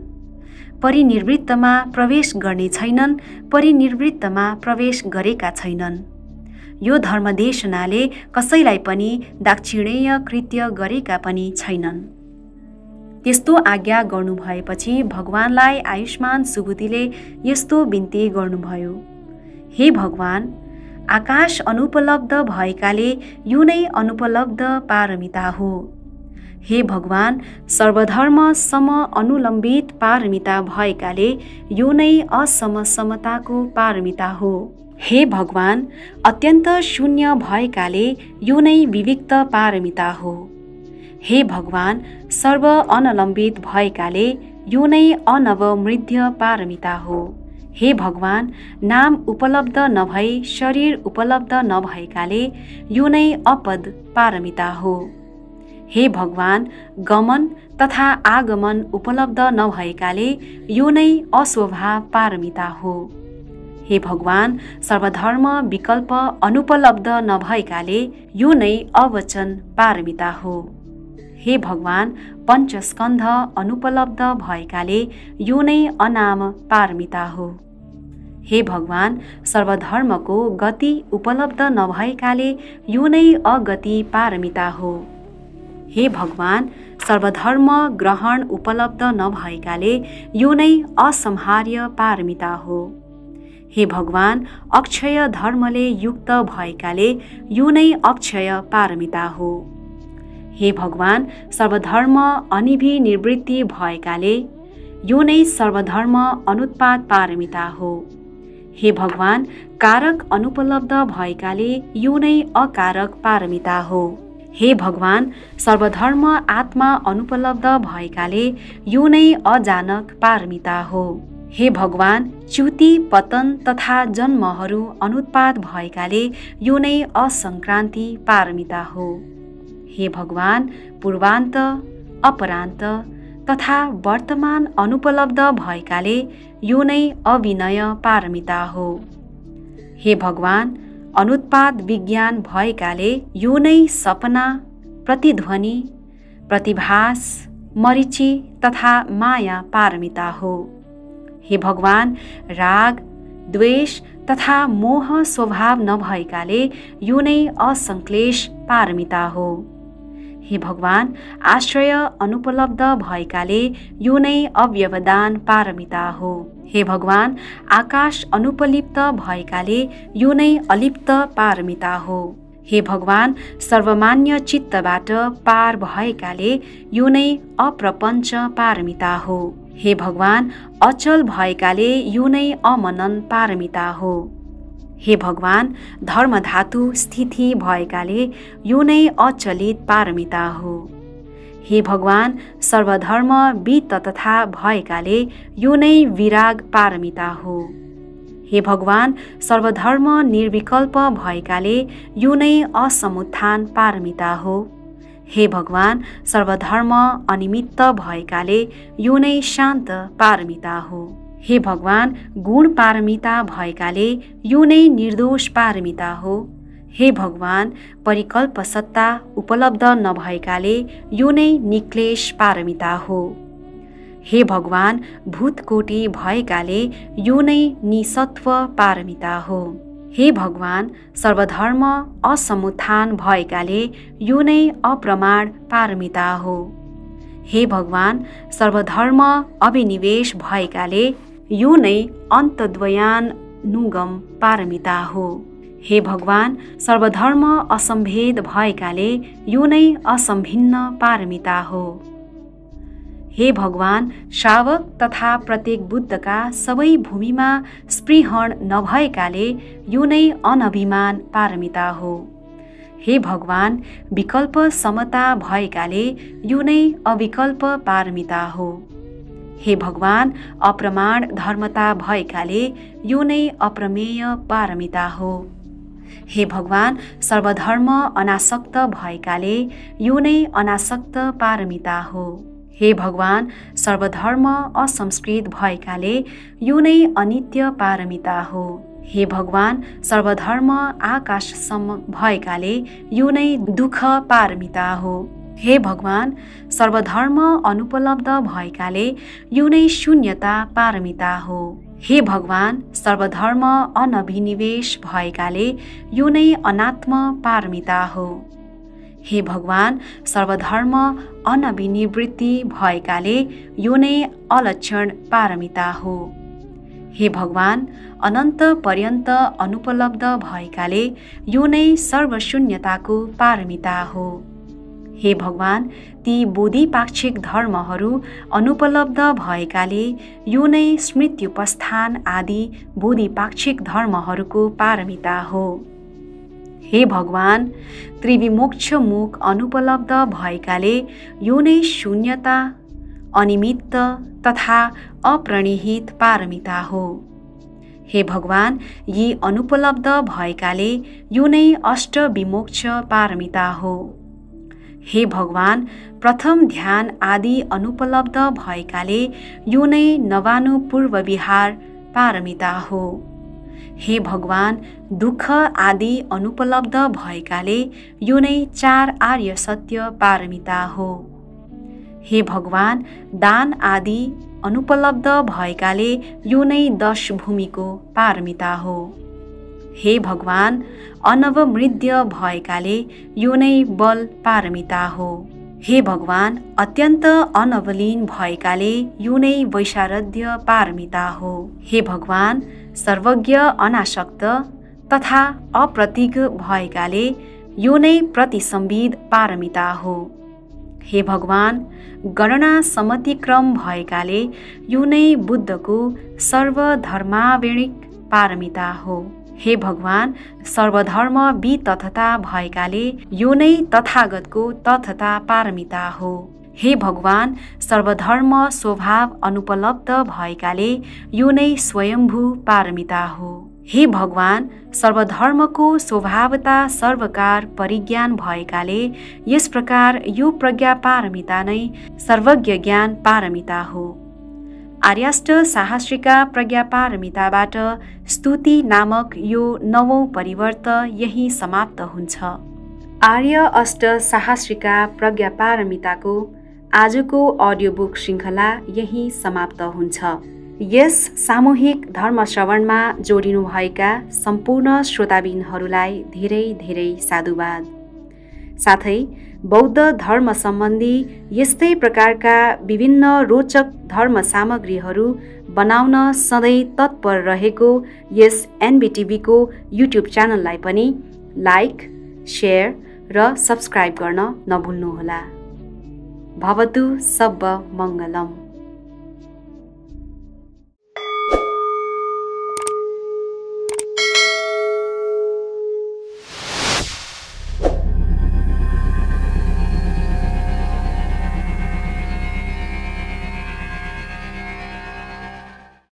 परिनिवृत्तमा प्रवेश गर्ने छैनन् परिनिवृत्तमा प्रवेश गरेका छैनन्। यो धर्मदेशनाले कसैलाई पनि दाक्षिणेय कृत्य गरेका पनि छैनन्। त्यस्तो आज्ञा गर्नुभएपछि भगवान्लाई आयुष्मान सुबुद्धिले यस्तो बिन्ती गर्नुभयो। हे भगवान् आकाश अनुपलब्ध भएकाले यो नै अनुपलब्ध पारमिता हो। हे भगवान् सर्वधर्म सम अनुलम्बित पारमिता भएकाले यो नै असम समताको पारमिता हो। हे भगवान् अत्यन्त शून्य भएकाले यो नै विविक्त पारमिता हो। हे भगवान् सर्व अनलम्बित भएकाले यो नै अनवमृद्य पारमिता हो। हे भगवान् नाम उपलब्ध नभई शरीर उपलब्ध नभएकाले यो नै अपद पारमिता हो। हे भगवान् गमन तथा आगमन उपलब्ध नभएकाले यो नै अस्वभाव पारमिता हो। हे भगवान् सर्वधर्म विकल्प अनुपलब्ध नभएकाले यो नै अवचन पारमिता हो। हे भगवान् पञ्चस्कन्ध अनुपलब्ध भएकाले यो नै अनाम पारमिता हो। हे भगवान् सर्वधर्मको गति उपलब्ध नभएकाले यो नै अगति पारमिता हो। हे भगवान् सर्वधर्म ग्रहण उपलब्ध नभएकाले यो नै असंहार्य पारमिता हो। हे भगवान् अक्षय धर्मले युक्त भएकाले यो नै अक्षय पारमिता हो। हे भगवान् सर्वधर्म अनिभि निवृत्ति भएकाले यो नै सर्वधर्म अनुत्पाद पारमिता हो। हे भगवान् कारक अनुपलब्ध भएकाले यो नै अकारक पारमिता हो। हे भगवान् सर्वधर्म आत्मा अनुपलब्ध भएकाले यो नै अजानक पारमिता हो। हे भगवान् च्युति पतन तथा जन्महरू अनुत्पाद भएकाले यो नै असङ्क्रान्ति पारमिता हो। हे भगवान् पूर्वान्त अपरान्त तथा वर्तमान अनुपलब्ध भएकाले यो नै अविनय पारमिता हो। हे भगवान् अनुत्पाद विज्ञान भएकाले यो नै सपना प्रतिध्वनि प्रतिभास मरिची तथा माया पारमिता हो। हे भगवान् राग द्वेष तथा मोह स्वभाव नभएकाले यो नै असङ्क्लेश पारमिता हो। हे भगवान् आश्रय अनुपलब्ध भएकाले यो नै अव्यवदान पारमिता हो। हे भगवान् आकाश अनुपलिप्त भएकाले यो नै अलिप्त पारमिता हो। हे भगवान् सर्वमान्य चित्तबाट पार भएकाले यो नै अप्रपञ्च पारमिता हो। हे भगवान् अचल भएकाले यो नै अमनन पारमिता हो। हे भगवान् धर्मधातु स्थिति भएकाले यो नै अचलित पारमिता हो। हे भगवान् सर्वधर्म वित्त तथा भएकाले यो नै विराग पारमिता हो। हे भगवान् सर्वधर्म निर्विकल्प भएकाले यो नै असमुत्थान पारमिता हो। हे भगवान् सर्वधर्म अनिमित्त भएकाले यो नै शान्त पारमिता हो। हे भगवान् गुण पारमिता भएकाले यो नै निर्दोष पारमिता हो। हे भगवान् परिकल्प सत्ता उपलब्ध नभएकाले यो नै निक्लेश पारमिता हो। हे भगवान् भूतकोटी भएकाले यो नै निसत्व पारमिता हो। हे भगवान् सर्वधर्म असमुत्थान भएकाले यो नै अप्रमाण पारमिता हो। हे भगवान् सर्वधर्म अभिनिवेश भएकाले यो नै अन्तद्वयानुगम पारमिता हो। हे भगवान् सर्वधर्म असम्भेद भएकाले यो नै असम्भिन्न पारमिता हो। हे भगवान् श्रावक तथा प्रत्येक बुद्धका सबै भूमिमा स्पृहण नभएकाले यो नै अनभिमान पारमिता हो। हे भगवान् विकल्प समता भएकाले यो नै अविकल्प पारमिता हो। हे भगवान् अप्रमाण धर्मता भएकाले यो नै अप्रमेय पारमिता हो। हे भगवान् सर्वधर्म अनासक्त भएकाले यो नै अनासक्त पारमिता हो। हे भगवान सर्वधर्म असंस्कृत भएकाले यो नै अनित्य पारमिता हो। हे भगवान सर्वधर्म आकाशसम्म भएकाले यो नै दुःख पारमिता हो। हे भगवान सर्वधर्म अनुपलब्ध भएकाले यो नै शून्यता पारमिता हो। हे भगवान सर्वधर्म अनभिनिवेश भएकाले यो नै अनात्म पारमिता हो। हे भगवान सर्वधर्म अनभिनिवृत्ति भएकाले यो नै अलक्षण पारमिता हो। हे भगवान अनन्त पर्यन्त अनुपलब्ध भएकाले यो नै सर्वशून्यताको पारमिता हो। हे भगवान ती बोधिपाक्षिक धर्महरू अनुपलब्ध भएकाले यो नै स्मृत्युपस्थान आदि बोधिपाक्षिक धर्महरूको पारमिता हो। हे भगवान त्रिविमोक्ष मुख अनुपलब्ध भएकाले यो नै शून्यता अनिमित्त तथा अप्रणिहित पारमिता हो। हे भगवान यी अनुपलब्ध भएकाले यो नै अष्टविमोक्ष पारमिता हो। हे भगवान प्रथम ध्यान आदि अनुपलब्ध भएकाले यो नै नवानु पूर्व विहार पारमिता हो। हे भगवान दुःख आदि अनुपलब्ध भएकाले यो नै चार आर्य सत्य पारमिता हो। हे भगवान दान आदि अनुपलब्ध भएकाले यो नै दश भूमिको पारमिता हो। हे भगवान अनवमृद्य भएकाले यो नै बल पारमिता हो। हे भगवान अत्यन्त अनवलीन भएकाले यो नै वैशारध्य पारमिता हो। हे भगवान सर्वज्ञ अनासक्त तथा अप्रतिग भएकाले यो नै प्रतिसम्बिद पारमिता हो। हे भगवान गणना समतिक्रम भएकाले यो नै बुद्धको सर्वधर्मावेणिक पारमिता हो। हे भगवान सर्वधर्म वितथता भएकाले यो नै तथागतको तथता पारमिता हो। हे भगवान सर्वधर्म स्वभाव अनुपलब्ध भएकाले यो नै स्वयम्भू पारमिता हो। हे भगवान सर्वधर्मको स्वभावता सर्वकार परिज्ञान भएकाले यस प्रकार यो प्रज्ञा पारमिता नै सर्वज्ञ ज्ञान पारमिता हो। आर्याष्ट साहस्रिका प्रज्ञापारमिताबाट स्तुति नामक यो नवौँ परिवर्त यही समाप्त हुन्छ। आर्य अष्ट साहस्रिका प्रज्ञापारमिताको आजको अडियो बुक श्रृङ्खला यही समाप्त हुन्छ। यस सामूहिक धर्मश्रवणमा जोडिनुभएका सम्पूर्ण श्रोताबिनहरूलाई धेरै धेरै साधुवाद। साथै बौद्ध धर्म सम्बन्धी यस्तै प्रकारका विभिन्न रोचक धर्म सामग्रीहरू बनाउन सधैँ तत्पर रहेको यस एनबिटिभीको युट्युब च्यानललाई पनि लाइक सेयर र सब्सक्राइब गर्न नभुल्नुहोला। भवतु सब मङ्गलम